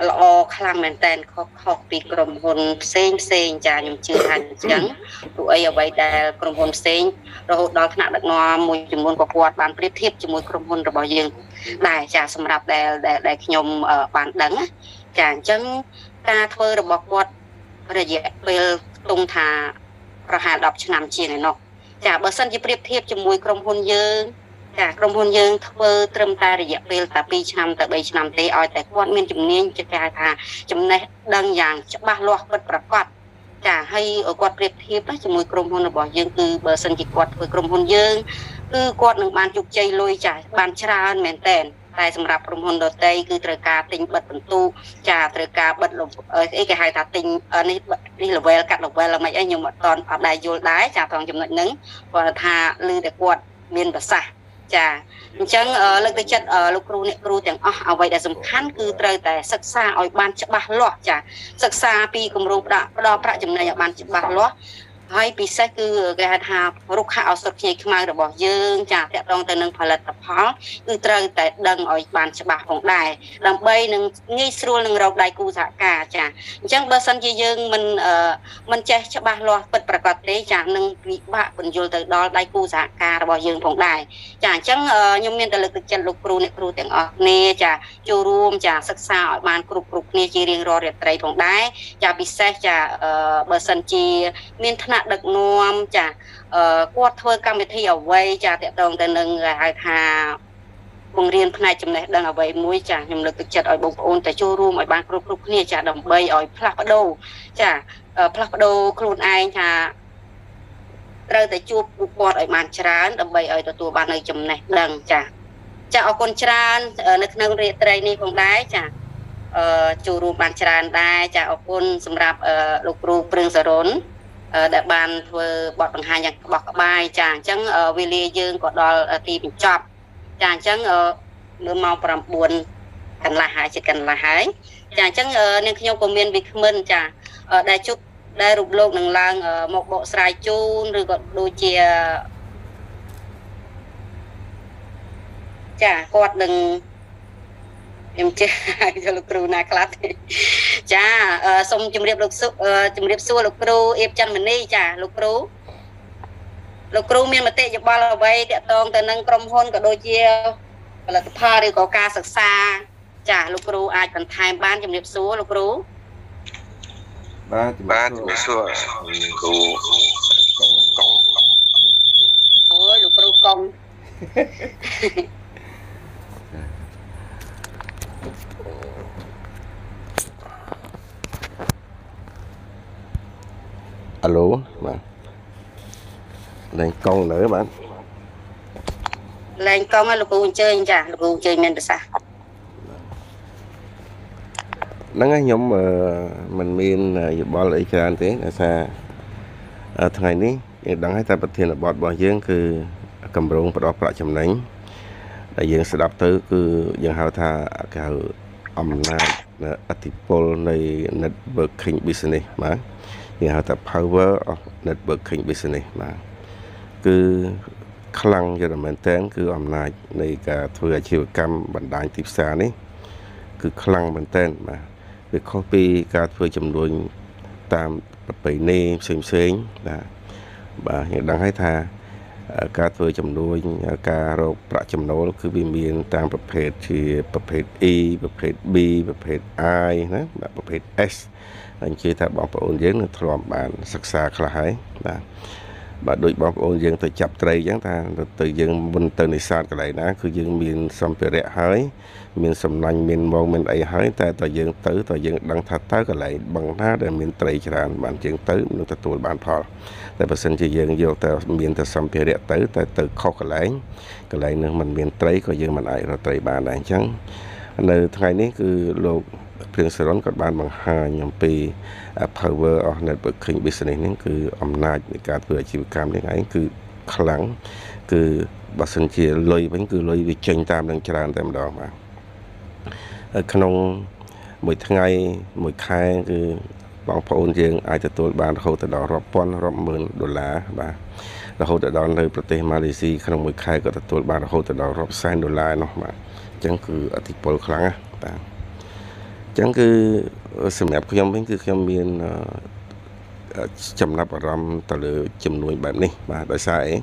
ល្អខ្លាំងមែនតើខុសខុសពីក្រុមហ៊ុនផ្សេងផ្សេងចាខ្ញុំជឿថាអញ្ចឹងព្រោះអីអ្វីដែលក្រុមហ៊ុនផ្សេងរហូតដល់ថ្នាក់ដឹកនាំមួយចំនួនក៏គាត់បានប្រៀបធៀបជាមួយក្រុមហ៊ុនរបស់យើងដែរចាសម្រាប់ដែលដែលដែលខ្ញុំអឺបានដឹងណាចាអញ្ចឹងការធ្វើរបស់គាត់រយៈពេលខ្ទង់ថាប្រហែល10ឆ្នាំជាងឯណោះចាបើសិនជាប្រៀបធៀបជាមួយក្រុមហ៊ុនយើង ចាក្រុមហ៊ុនយើងធ្វើត្រឹមតែរយៈពេលតែ2ឆ្នាំទៅ3ឆ្នាំទេឲ្យតែគាត់មានជំនាញជាគេហៅថាចំណេះដឹងយ៉ាងច្បាស់លាស់ពិតប្រាកដចាហើយគាត់ប្រៀបធៀបណាជាមួយក្រុមហ៊ុនរបស់យើងគឺបើសិនជាគាត់ធ្វើក្រុមហ៊ុនយើងគឺគាត់នឹងបានជោគជ័យលុយចាបានច្រើនមែនតើតែសម្រាប់ក្រុមហ៊ុនដតីគឺត្រូវការទិញបិទបន្ទូចាត្រូវការបិទលំអីគេហៅថាទិញនេះនេះ level កាត់ level ហ្មងអីខ្ញុំអត់តន់អត់ដែរយល់ដែរចាត្រង់ចំណុចហ្នឹងគាត់ថាឮតែគាត់មានប្រសាសន៍ ចាអញ្ចឹងលើកទឹកចិត្តលោកគ្រូអ្នកគ្រូទាំងអស់អ្វីដែលសំខាន់គឺត្រូវតែសិក្សាឲ្យបានច្បាស់លាស់ចាសិក្សាពីគម្រោងផ្ដល់ផ្ដល់ប្រាក់ចំណេញឲ្យបានច្បាស់លាស់ ហើយពិសេសគឺគេហៅថារុក្ខឱសថខ្ញីខ្មៅរបស់យើងចាតកតងទៅនឹងផលិតផលគឺត្រូវតែដឹងឲ្យបានច្បាស់ផងដែរដើម្បីនឹងងាយស្រួលនឹងរកដៃគូសហការចាអញ្ចឹងបើសិនជាយើងមិនមិនចេះច្បាស់លាស់ពិតប្រាកដទេចានឹងពិបាកបញ្យល់ទៅដល់ដៃគូសហការរបស់យើងផងដែរចាអញ្ចឹងខ្ញុំមានតែលើកទឹកចិត្តលោកគ្រូអ្នកគ្រូទាំងអស់គ្នាចាចូលរួមចាសិក្សាឲ្យបានគ្រប់គ្រប់គ្នាជារៀងរាល់រាត្រីផងដែរចាពិសេសចាបើសិនជាមានថ្នាក់ថ្នាក់ដឹកនាំចាគាត់ធ្វើកម្មវិធីអ្វីចាតកតងទៅនឹងហៅថាបង្រៀនផ្នែកចំណេះដឹងអ្វីមួយចាខ្ញុំលើកទឹកចិត្តឲ្យបងប្អូនទៅចូលរួមឲ្យបានគ្រប់គ្រប់គ្នាចាដើម្បីឲ្យផ្លាស់ប្ដូរចាផ្លាស់ប្ដូរខ្លួនឯងថាត្រូវតែជួបពួកគាត់ឲ្យបានច្រើនដើម្បីឲ្យទទួលបាននៅចំណេះដឹងចាចាអរគុណច្រើននៅក្នុងរាត្រីនេះផងដែរចាអឺចូលរួមបានច្រើនដែរចាអរគុណសម្រាប់លោកគ្រូព្រឹងសរុន ដែលបានធ្វើបទបង្ហាញយ៉ាងក្បោះក្បាយចាអញ្ចឹងវេលាយើងក៏ដល់ទីបញ្ចប់ចាអញ្ចឹងមើលម៉ោង9កន្លះហើយជិតកន្លះហើយចាអញ្ចឹងនាងខ្ញុំក៏មានវិក្មិនចាដែលជប់ដែលរូបលោកនឹងឡើងមកបកស្រាយជូនឬក៏ដូចជាចាគាត់នឹង ខ្ញុំចេះយកលោកគ្រូណាខ្លះទេចាសូមជម្រាបលោកជម្រាបសួរលោកគ្រូអៀបច័ន្ទមនីចាលោកគ្រូលោកគ្រូមានមតិយោបល់អ្វីតាក់ទងទៅនឹងក្រុមហ៊ុនក៏ដូចជាផលិតផលឬក៏ការសិក្សា ចាលោកគ្រូអាចបន្ថែមបានជម្រាបសួរលោកគ្រូបាទបាទជំរាបសួរគ្រូកងកងអូយលោកគ្រូកង អាឡូបាទលេងកង់នៅបាទលេងកង់ឲ្យលោកគ្រូអញ្ជើញចាលោកគ្រូអញ្ជើញមានប្រសាសន៍ហ្នឹងហើយខ្ញុំអឺមិនមានយោបល់អីច្រើនទេដោយសារអឺថ្ងៃនេះយើងដឹងហើយតែប្រធានបទរបស់យើង គឺកម្រងផ្ដោតប្រាក់ចំណេញដែលយើងស្ដាប់ទៅ គឺយើងហៅថាគេហៅអំណាចអធិពលនៃ networking business បាទ យើងហៅថា power of networking business បាទគឺខ្លាំងយ៉ាងមែនតើគឺអំណាចនៃការធ្វើអាជីវកម្មបណ្ដាញទីផ្សារនេះ គឺខ្លាំងមែនតើបាទវាខុសពីការធ្វើចំនួនតាមប្រពៃណីផ្សេងផ្សេងបាទបាទយើងដឹងហើយថាការធ្វើចំនួនការរកប្រាក់ចំណូល គឺវាមាន តាមប្រភេទជាប្រភេទ E ប្រភេទ B ប្រភេទ I ណាបាទប្រភេទ S ហើយនិយាយថាបងប្អូនយើងនឹងធ្លាប់បានសិក្សាខ្លះហើយបាទបាទដូចបងប្អូនយើងទៅចាប់ត្រីអញ្ចឹងថាទៅយើងមុនទៅនេសាទកន្លែងណាគឺយើងមានសម្ភារៈហើយ មានសំណាញ់មានមកមានអីហើយតែតើយើងទៅតើយើងដឹងថាតើកន្លែងបឹងណាដែលមានត្រីច្រើនបានយើងទៅនឹងទទួលបានផលតែបើសិនជាយើងយកតែមានតែសម្ភារៈទៅតែទៅខុសកន្លែងកន្លែងនោះมันមានត្រីក៏យើងមិនអាចរកត្រីបានដែរអញ្ចឹងនៅថ្ងៃនេះគឺលោក ព្រៀងសរុនគាត់បានបង្ហាញអំពី power of networking business នេះគឺអំណាចនៃការធ្វើអាជីវកម្មនេះឯងគឺខ្លាំងគឺបើសិនជាលុយវិញគឺលុយវាចេញតាមនឹងច្រើនតែម្ដងបាទក្នុងមួយថ្ងៃមួយខែគឺបងប្អូនយើងអាចទទួលបានរហូតដល់រាប់ពាន់រាប់ម៉ឺនដុល្លារបាទរហូតដល់នៅប្រទេសម៉ាឡេស៊ីក្នុងមួយខែក៏ទទួលបានរហូតដល់រាប់សែនដុល្លារនោះបាទអញ្ចឹងគឺអតិពលខ្លាំងណាស់បាទអញ្ចឹងគឺសម្រាប់ខ្ញុំវិញគឺខ្ញុំមានចំណាប់អារម្មណ៍ទៅលើចំនួនបែបនេះបាទដោយសារអី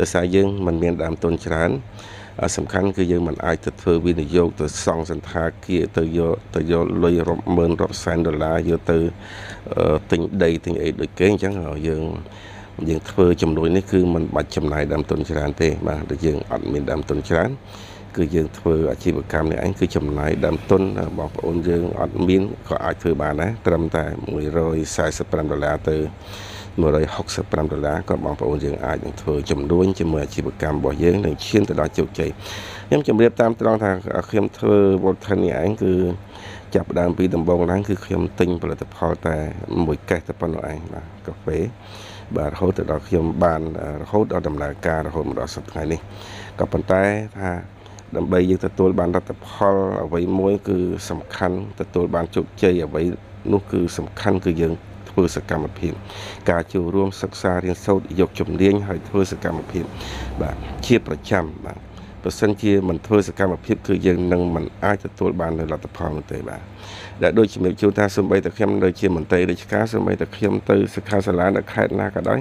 ដោយសារយើងមិនមានដើមទុនច្រើនសំខាន់គឺយើងមិនអាចទៅធ្វើវិនិយោគទៅសង់សន្តាគារទៅយកទៅយកលុយរាប់ម៉ឺនរាប់សែនដុល្លារយកទៅទិញដីទិញអីដូចគេអញ្ចឹងយើងយើងធ្វើចំនួននេះគឺมันបាច់ចំណាយដើមទុនច្រើនទេបាទដូចយើងអត់មានដើមទុនច្រើន គឺយើងធ្វើអាជីវកម្មនេះឯងគឺចំណាយដើមទុនបងប្អូនយើងអត់មានក៏អាចធ្វើបានដែរត្រឹមតែ145ដុល្លារទៅ165ដុល្លារក៏បងប្អូនយើងអាចនឹងធ្វើចំនួនជាមួយអាជីវកម្មរបស់យើងនឹងឈានទៅដល់ជោគជ័យខ្ញុំជម្រាបតាមត្រង់ថាខ្ញុំធ្វើ Voltan នេះឯងគឺចាប់ដើមពីដំបូងឡើងគឺខ្ញុំទិញផលិតផលតែមួយកេះតែប៉ុណ្ណោះឯងបាទកាហ្វេបាទរហូតដល់ខ្ញុំបានរហូតដល់ដំណើរការរហូតមកដល់សប្តាហ៍នេះក៏ប៉ុន្តែថា ដើម្បីយើងទទួលបានលទ្ធផលអ្វីមួយគឺសំខាន់ទទួលបានជោគជ័យអ្វីនោះគឺសំខាន់គឺយើងធ្វើសកម្មភាព ការចូលរួមសិក្សារៀនសូត្រយកជំនាញហើយធ្វើសកម្មភាពបាទជាប្រចាំបាទបើសិនជាមិនធ្វើសកម្មភាពគឺយើងនឹងមិនអាចទទួលបាននូវលទ្ធផលនោះទេបាទដែលដូចជំរាបជូនថាសូម្បីតែខ្ញុំនៅជាមន្ត្រីរាជការសូម្បីតែខ្ញុំទៅសិក្ខាសាលានៅខេត្តណាក៏ដោយ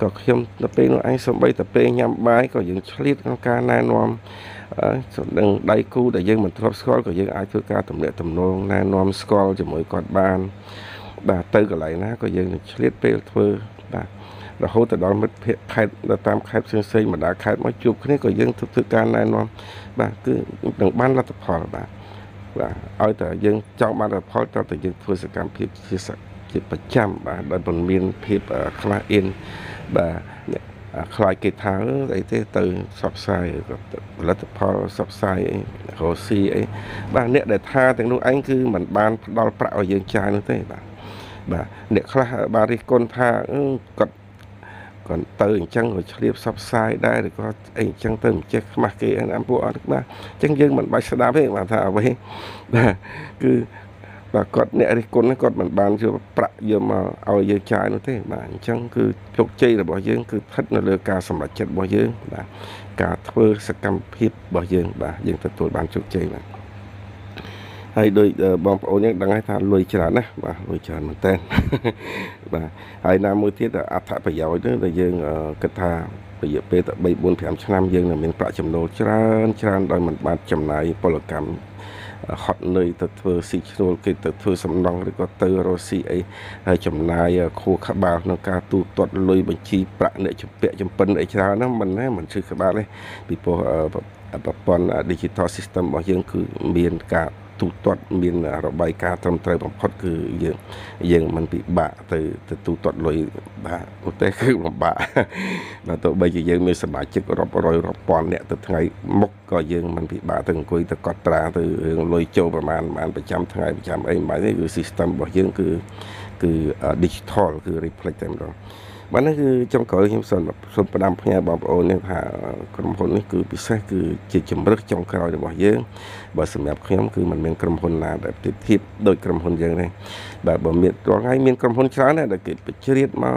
ក៏ខ្ញុំទៅពេលនោះឯងសូម្បីតែពេលញ៉ាំបាយក៏យើងឆ្លៀតក្នុងការណែនាំ នឹងដៃគូដែលយើងមិនធ្លាប់ស្គាល់ក៏យើងអាចធ្វើការទំនាក់ទំនងណែនាំស្គាល់ជាមួយគាត់បានបាទទៅកន្លែងណាក៏យើងនឹងឆ្លៀតពេលធ្វើបាទរហូតទៅដល់មិត្តភ័ក្តិខេត្តនៅតាមខេត្តផ្សេងផ្សេងបណ្ដាខេត្តមកជួបគ្នាក៏យើងធ្វើការណែនាំបាទគឺនឹងបានលទ្ធផលបាទបាទឲ្យតែយើងចង់បានលទ្ធផលតើតើយើងធ្វើសកម្មភាពជាជាប្រចាំបាទដោយមិនមានភាពខ្លាចអៀនបាទ ខ្លាចគេថាអីទេទៅសបផ្សាយផលិតផលសបផ្សាយអីរស់ស៊ីអីបាទអ្នកដែលថាទាំងនោះឯងគឺមិនបានផ្ដល់ប្រាក់ឲ្យយើងចាយនោះទេបាទបាទអ្នកខ្លះបានរិះគន់ថាគាត់គាត់ទៅអញ្ចឹងក៏ឆ្លៀបសបផ្សាយដែរឬក៏អីអញ្ចឹងទៅមិនចេះខ្មាស់គេអាពួកអត់បាទអញ្ចឹងយើងមិនបាច់ស្ដាប់ទេបាទថាអ្វីបាទគឺ បាទគាត់អ្នករិះគន់គាត់មិនបានយកប្រាក់យកមកឲ្យយើងចាយនោះទេបាទអញ្ចឹងគឺជោគជ័យរបស់យើងគឺស្ថិតនៅលើការសម្រេចចិត្តរបស់យើងបាទការធ្វើសកម្មភាពរបស់យើងបាទយើងទទួលបានជោគជ័យបាទហើយដោយបងប្អូនយើងដឹងហើយថាលុយច្រើនណាស់បាទលុយច្រើនមែនតើបាទហើយណាមួយទៀតអត្ថប្រយោជន៍ដែលយើងគិតថារយៈពេលតែ3 4 5ឆ្នាំយើងនឹងមានប្រាក់ចំណូលច្រើនច្រើនដោយមិនបានចំណាយពលកម្ម ហត់នឿយទៅធ្វើស៊ីឈ្នួលគេទៅធ្វើសំណង់ឬក៏ទៅរកស៊ីអីហើយចំណាយខួរក្បាលក្នុងការទូទាត់លុយបញ្ជីប្រាក់អ្នកចម្ពាក់ចម្ពិនអីច្រើនហ្នឹងមិនណាមិនឈឺក្បាលទេពីព្រោះប្រព័ន្ធ digital system របស់យើងគឺមានការ ទូទាត់មានរបាយការណ៍ត្រឹមត្រូវបំផុតគឺយើងយើងមិនពិបាកទៅទៅទូទាត់លុយបាទឧទាហរណ៍គឺលំបាកបាទទោះបីជាយើងមានសមាជិករាប់រយរាប់ពាន់អ្នកទៅថ្ងៃមុខក៏យើងមិនពិបាកទៅអង្គុយទៅកត់ត្រាទៅរឿងលុយចូលប្រមាណប្រមាណប្រចាំថ្ងៃប្រចាំអីមិនទេគឺ system របស់យើងគឺគឺ digital គឺ reflect តែម្ដងបាទនេះគឺចុងក្រោយខ្ញុំសូមសូមផ្ដាំផ្ញើបងប្អូននេះថាក្រុមហ៊ុននេះគឺពិសេសគឺជាជំរឹះចុងក្រោយរបស់យើង បើសម្រាប់ខ្ញុំគឺมันមានក្រុមហ៊ុនណាដែលប្រៀបធៀបដូចក្រុមហ៊ុនយើងទេបាទបើមានរាល់ថ្ងៃមានក្រុមហ៊ុនច្រើនណាស់ដែលគេបញ្ជ្រៀតមក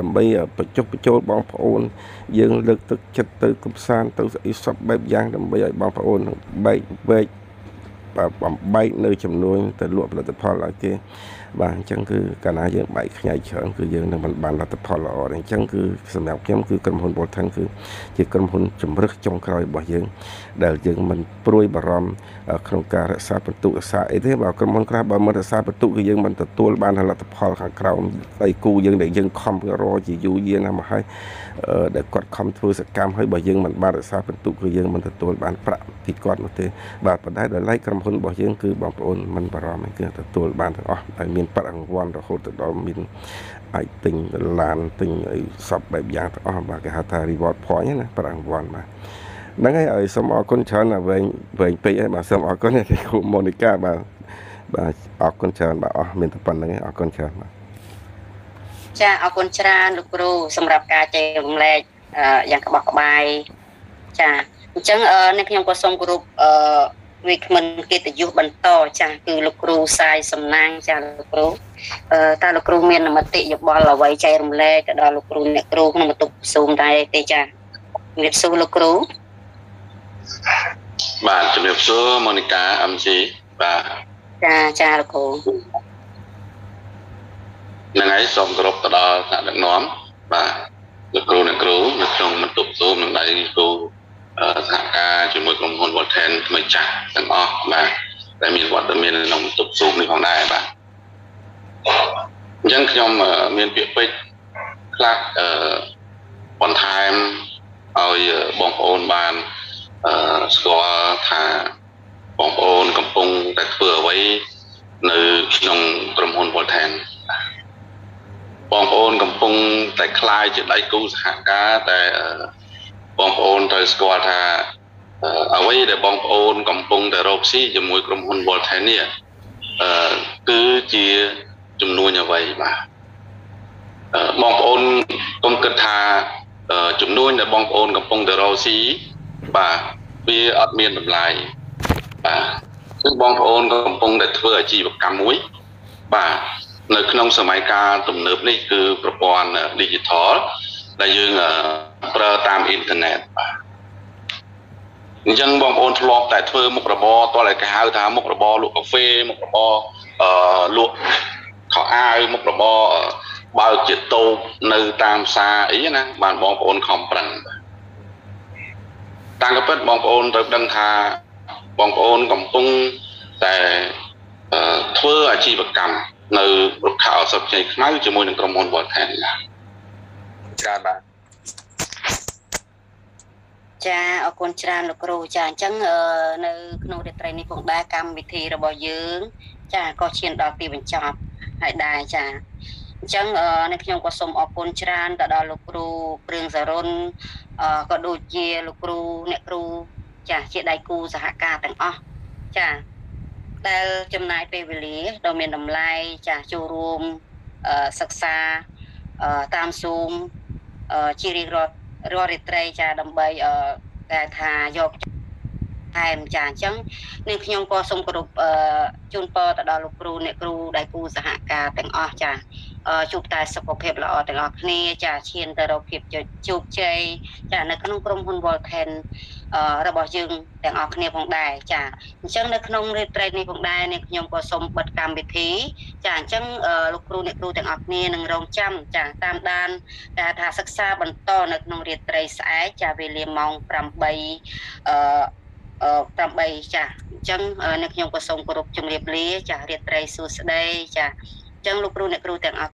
ដើម្បីបញ្ចុះបញ្ចូលបងប្អូន យើងលើកទឹកចិត្តទៅកំសាន្តទៅអីសពបែបយ៉ាងដើម្បីឲ្យបងប្អូនបែកវែកបំបែកនៅចំនួនទៅលក់ផលិតផលឲ្យគេ បាទអញ្ចឹងគឺកាលណាយើងបែកខ្ញែកច្រើនគឺយើងនឹងមិនបានលទ្ធផលល្អទេអញ្ចឹងគឺសម្រាប់ខ្ញុំគឺក្រុមហ៊ុន Voltan គឺជាក្រុមហ៊ុនជំរឹះចុងក្រោយរបស់យើង ដែលយើងមិនព្រួយបារម្ភក្នុងការរក្សាបន្ទុករក្សាអីទេបើក្រុមហ៊ុនខ្លះបើមិនរក្សាបន្ទុកគឺយើងមិនទទួលបានលទ្ធផលខាងក្រោមដៃគូយើងដែលយើងខំរជាយូរយារណាស់មកហើយ ដែលគាត់ខំធ្វើសកម្មហើយបើយើងមិនបានរក្សាបន្ទុកគឺយើងមិនទទួលបានប្រាក់ពីគាត់នោះទេបាទប៉ុន្តែដោយឡែកក្រុមហ៊ុនរបស់យើងគឺបងប្អូនមិនបារម្ភទេគឺទទួលបានទាំងអស់ហើយមានប្រាក់រង្វាន់រហូតទៅដល់មានអាចទិញឡានទិញអីសពបែបយ៉ាងទាំងអស់បាទគេហៅថា reward point ណាប្រាក់រង្វាន់បាទហ្នឹងហើយឲ្យសូមអរគុណច្រើនណាវែងវែងពេកហើយបាទសូមអរគុណទីគ្រូម៉ូនីកាបាទបាទអរគុណច្រើនបាទអស់មានតែប៉ុណ្្នឹងឯងអរគុណច្រើនបាទ ចាអរគុណច្រើនលោកគ្រូសម្រាប់ការចែករំលែកយ៉ាងក្បោះក្បាយចាអញ្ចឹងនេះខ្ញុំក៏សូមគោរពអឺវិក្មិនកិត្តិយសបន្តចាស់គឺលោកគ្រូសាយសំណាងចាស់លោកគ្រូអឺតើលោកគ្រូមានមតិយោបល់អ្វីចែករំលែកទៅដល់លោកគ្រូអ្នកគ្រូក្នុងបន្ទប់ស៊ូមដែរទេចាស់ជំរាបសួរលោកគ្រូបាទជំរាបសួរម៉ូនីកា MC បាទចាចាលោកគ្រូហ្នឹងហើយសូមគោរពទៅដល់ថ្នាក់ដឹកនាំបាទលោកគ្រូអ្នកគ្រូនៅក្នុងបន្ទប់ស៊ូមនឹងដៃគ្រូសហការជាមួយក្រុមហ៊ុន Volten ថ្មីចាស់ទាំងអស់បាទដែលមានវត្តមានក្នុងបន្ទប់ស៊ូមនេះផងដែរបាទអញ្ចឹងខ្ញុំមានពាក្យពេចន៍ខ្លះអឺបន្ថែមឲ្យបងប្អូនបានអឺស្គាល់ថាបងប្អូនកំពុងតែធ្វើអ្វីនៅក្នុងក្រុមហ៊ុន Volten បងប្អូនកំពុងតែคลายជាដៃគូសហការតែបងប្អូនត្រូវស្គាល់ថាអ្វីដែលបងប្អូនកំពុងតែរកស៊ីជាមួយក្រុមហ៊ុន Volten នេះអឺគឺជាចំនួនអ្វីបាទបងប្អូនកុំគិតថាចំនួនដែលបងប្អូនកំពុងតែរកស៊ីបាទវាអត់មានតម្លៃបាទគឺបងប្អូនកំពុងតែធ្វើអាជីវកម្មមួយបាទ នៅក្នុងសម័យកាលទំនើបនេះគឺប្រព័ន្ធ digital ដែលយើងប្រើតាមអ៊ីនធឺណិតបាទអញ្ចឹងបងប្អូនធ្លាប់តែធ្វើមុខរបរតតែគេហៅថាមុខរបរលក់កាហ្វេមុខរបរអឺលក់ខោអាវមុខរបរបើកជាតូបនៅតាមផ្សារអីណាបានបងប្អូនខំប្រឹងតាំងពីពិតបងប្អូនត្រូវដឹងថាបងប្អូនកំពុងតែធ្វើអាជីវកម្ម នៅរុក្ខាឱសថជ័យខ្មៅជាមួយនឹងក្រុមហ៊ុន Voltan ច្រើនបាទចាអរគុណច្រើនលោកគ្រូចាអញ្ចឹងនៅក្នុងរាត្រីនេះផងដែរកម្មវិធីរបស់យើង ចាក៏ឈានដល់ទីបញ្ចប់ហើយដែរចាអញ្ចឹងនៅខ្ញុំក៏សូមអរគុណច្រើនទៅដល់លោកគ្រូព្រឿងសរុនក៏ដូចជាលោកគ្រូអ្នកគ្រូចាជាដៃគូសហការទាំងអស់ចា ដែលចំណាយពេលវេលាដ៏មានតម្លៃចាចូលរួមសិក្សាតាម Zoom ជារៀងរាល់រាល់រាត្រីចាដើម្បីគេថាយកថែមចាអញ្ចឹងនាងខ្ញុំក៏សូមគោរពជូនពរទៅដល់លោកគ្រូអ្នកគ្រូដៃគូសហការទាំងអស់ចាជួបតែសុខភាពល្អទាំងអស់គ្នាចាឈានទៅរកភាពជោគជ័យចានៅក្នុងក្រុមហ៊ុន Volcan របស់យើងទាំងអស់គ្នាផងដែរចាអញ្ចឹងនៅក្នុងរាត្រីនេះផងដែរនាងខ្ញុំក៏សូមបិទកម្មវិធីចាអញ្ចឹងលោកគ្រូអ្នកគ្រូទាំងអស់គ្នានឹងរងចាំចាតាមដានគេថាសិក្សាបន្តនៅក្នុងរាត្រីស្អែកចាវេលាម៉ោង8អឺ8ចាអញ្ចឹងអ្នកខ្ញុំក៏សូមគោរពជំរាបលាចារាត្រីសួស្តីចាអញ្ចឹងលោកគ្រូអ្នកគ្រូទាំងអស់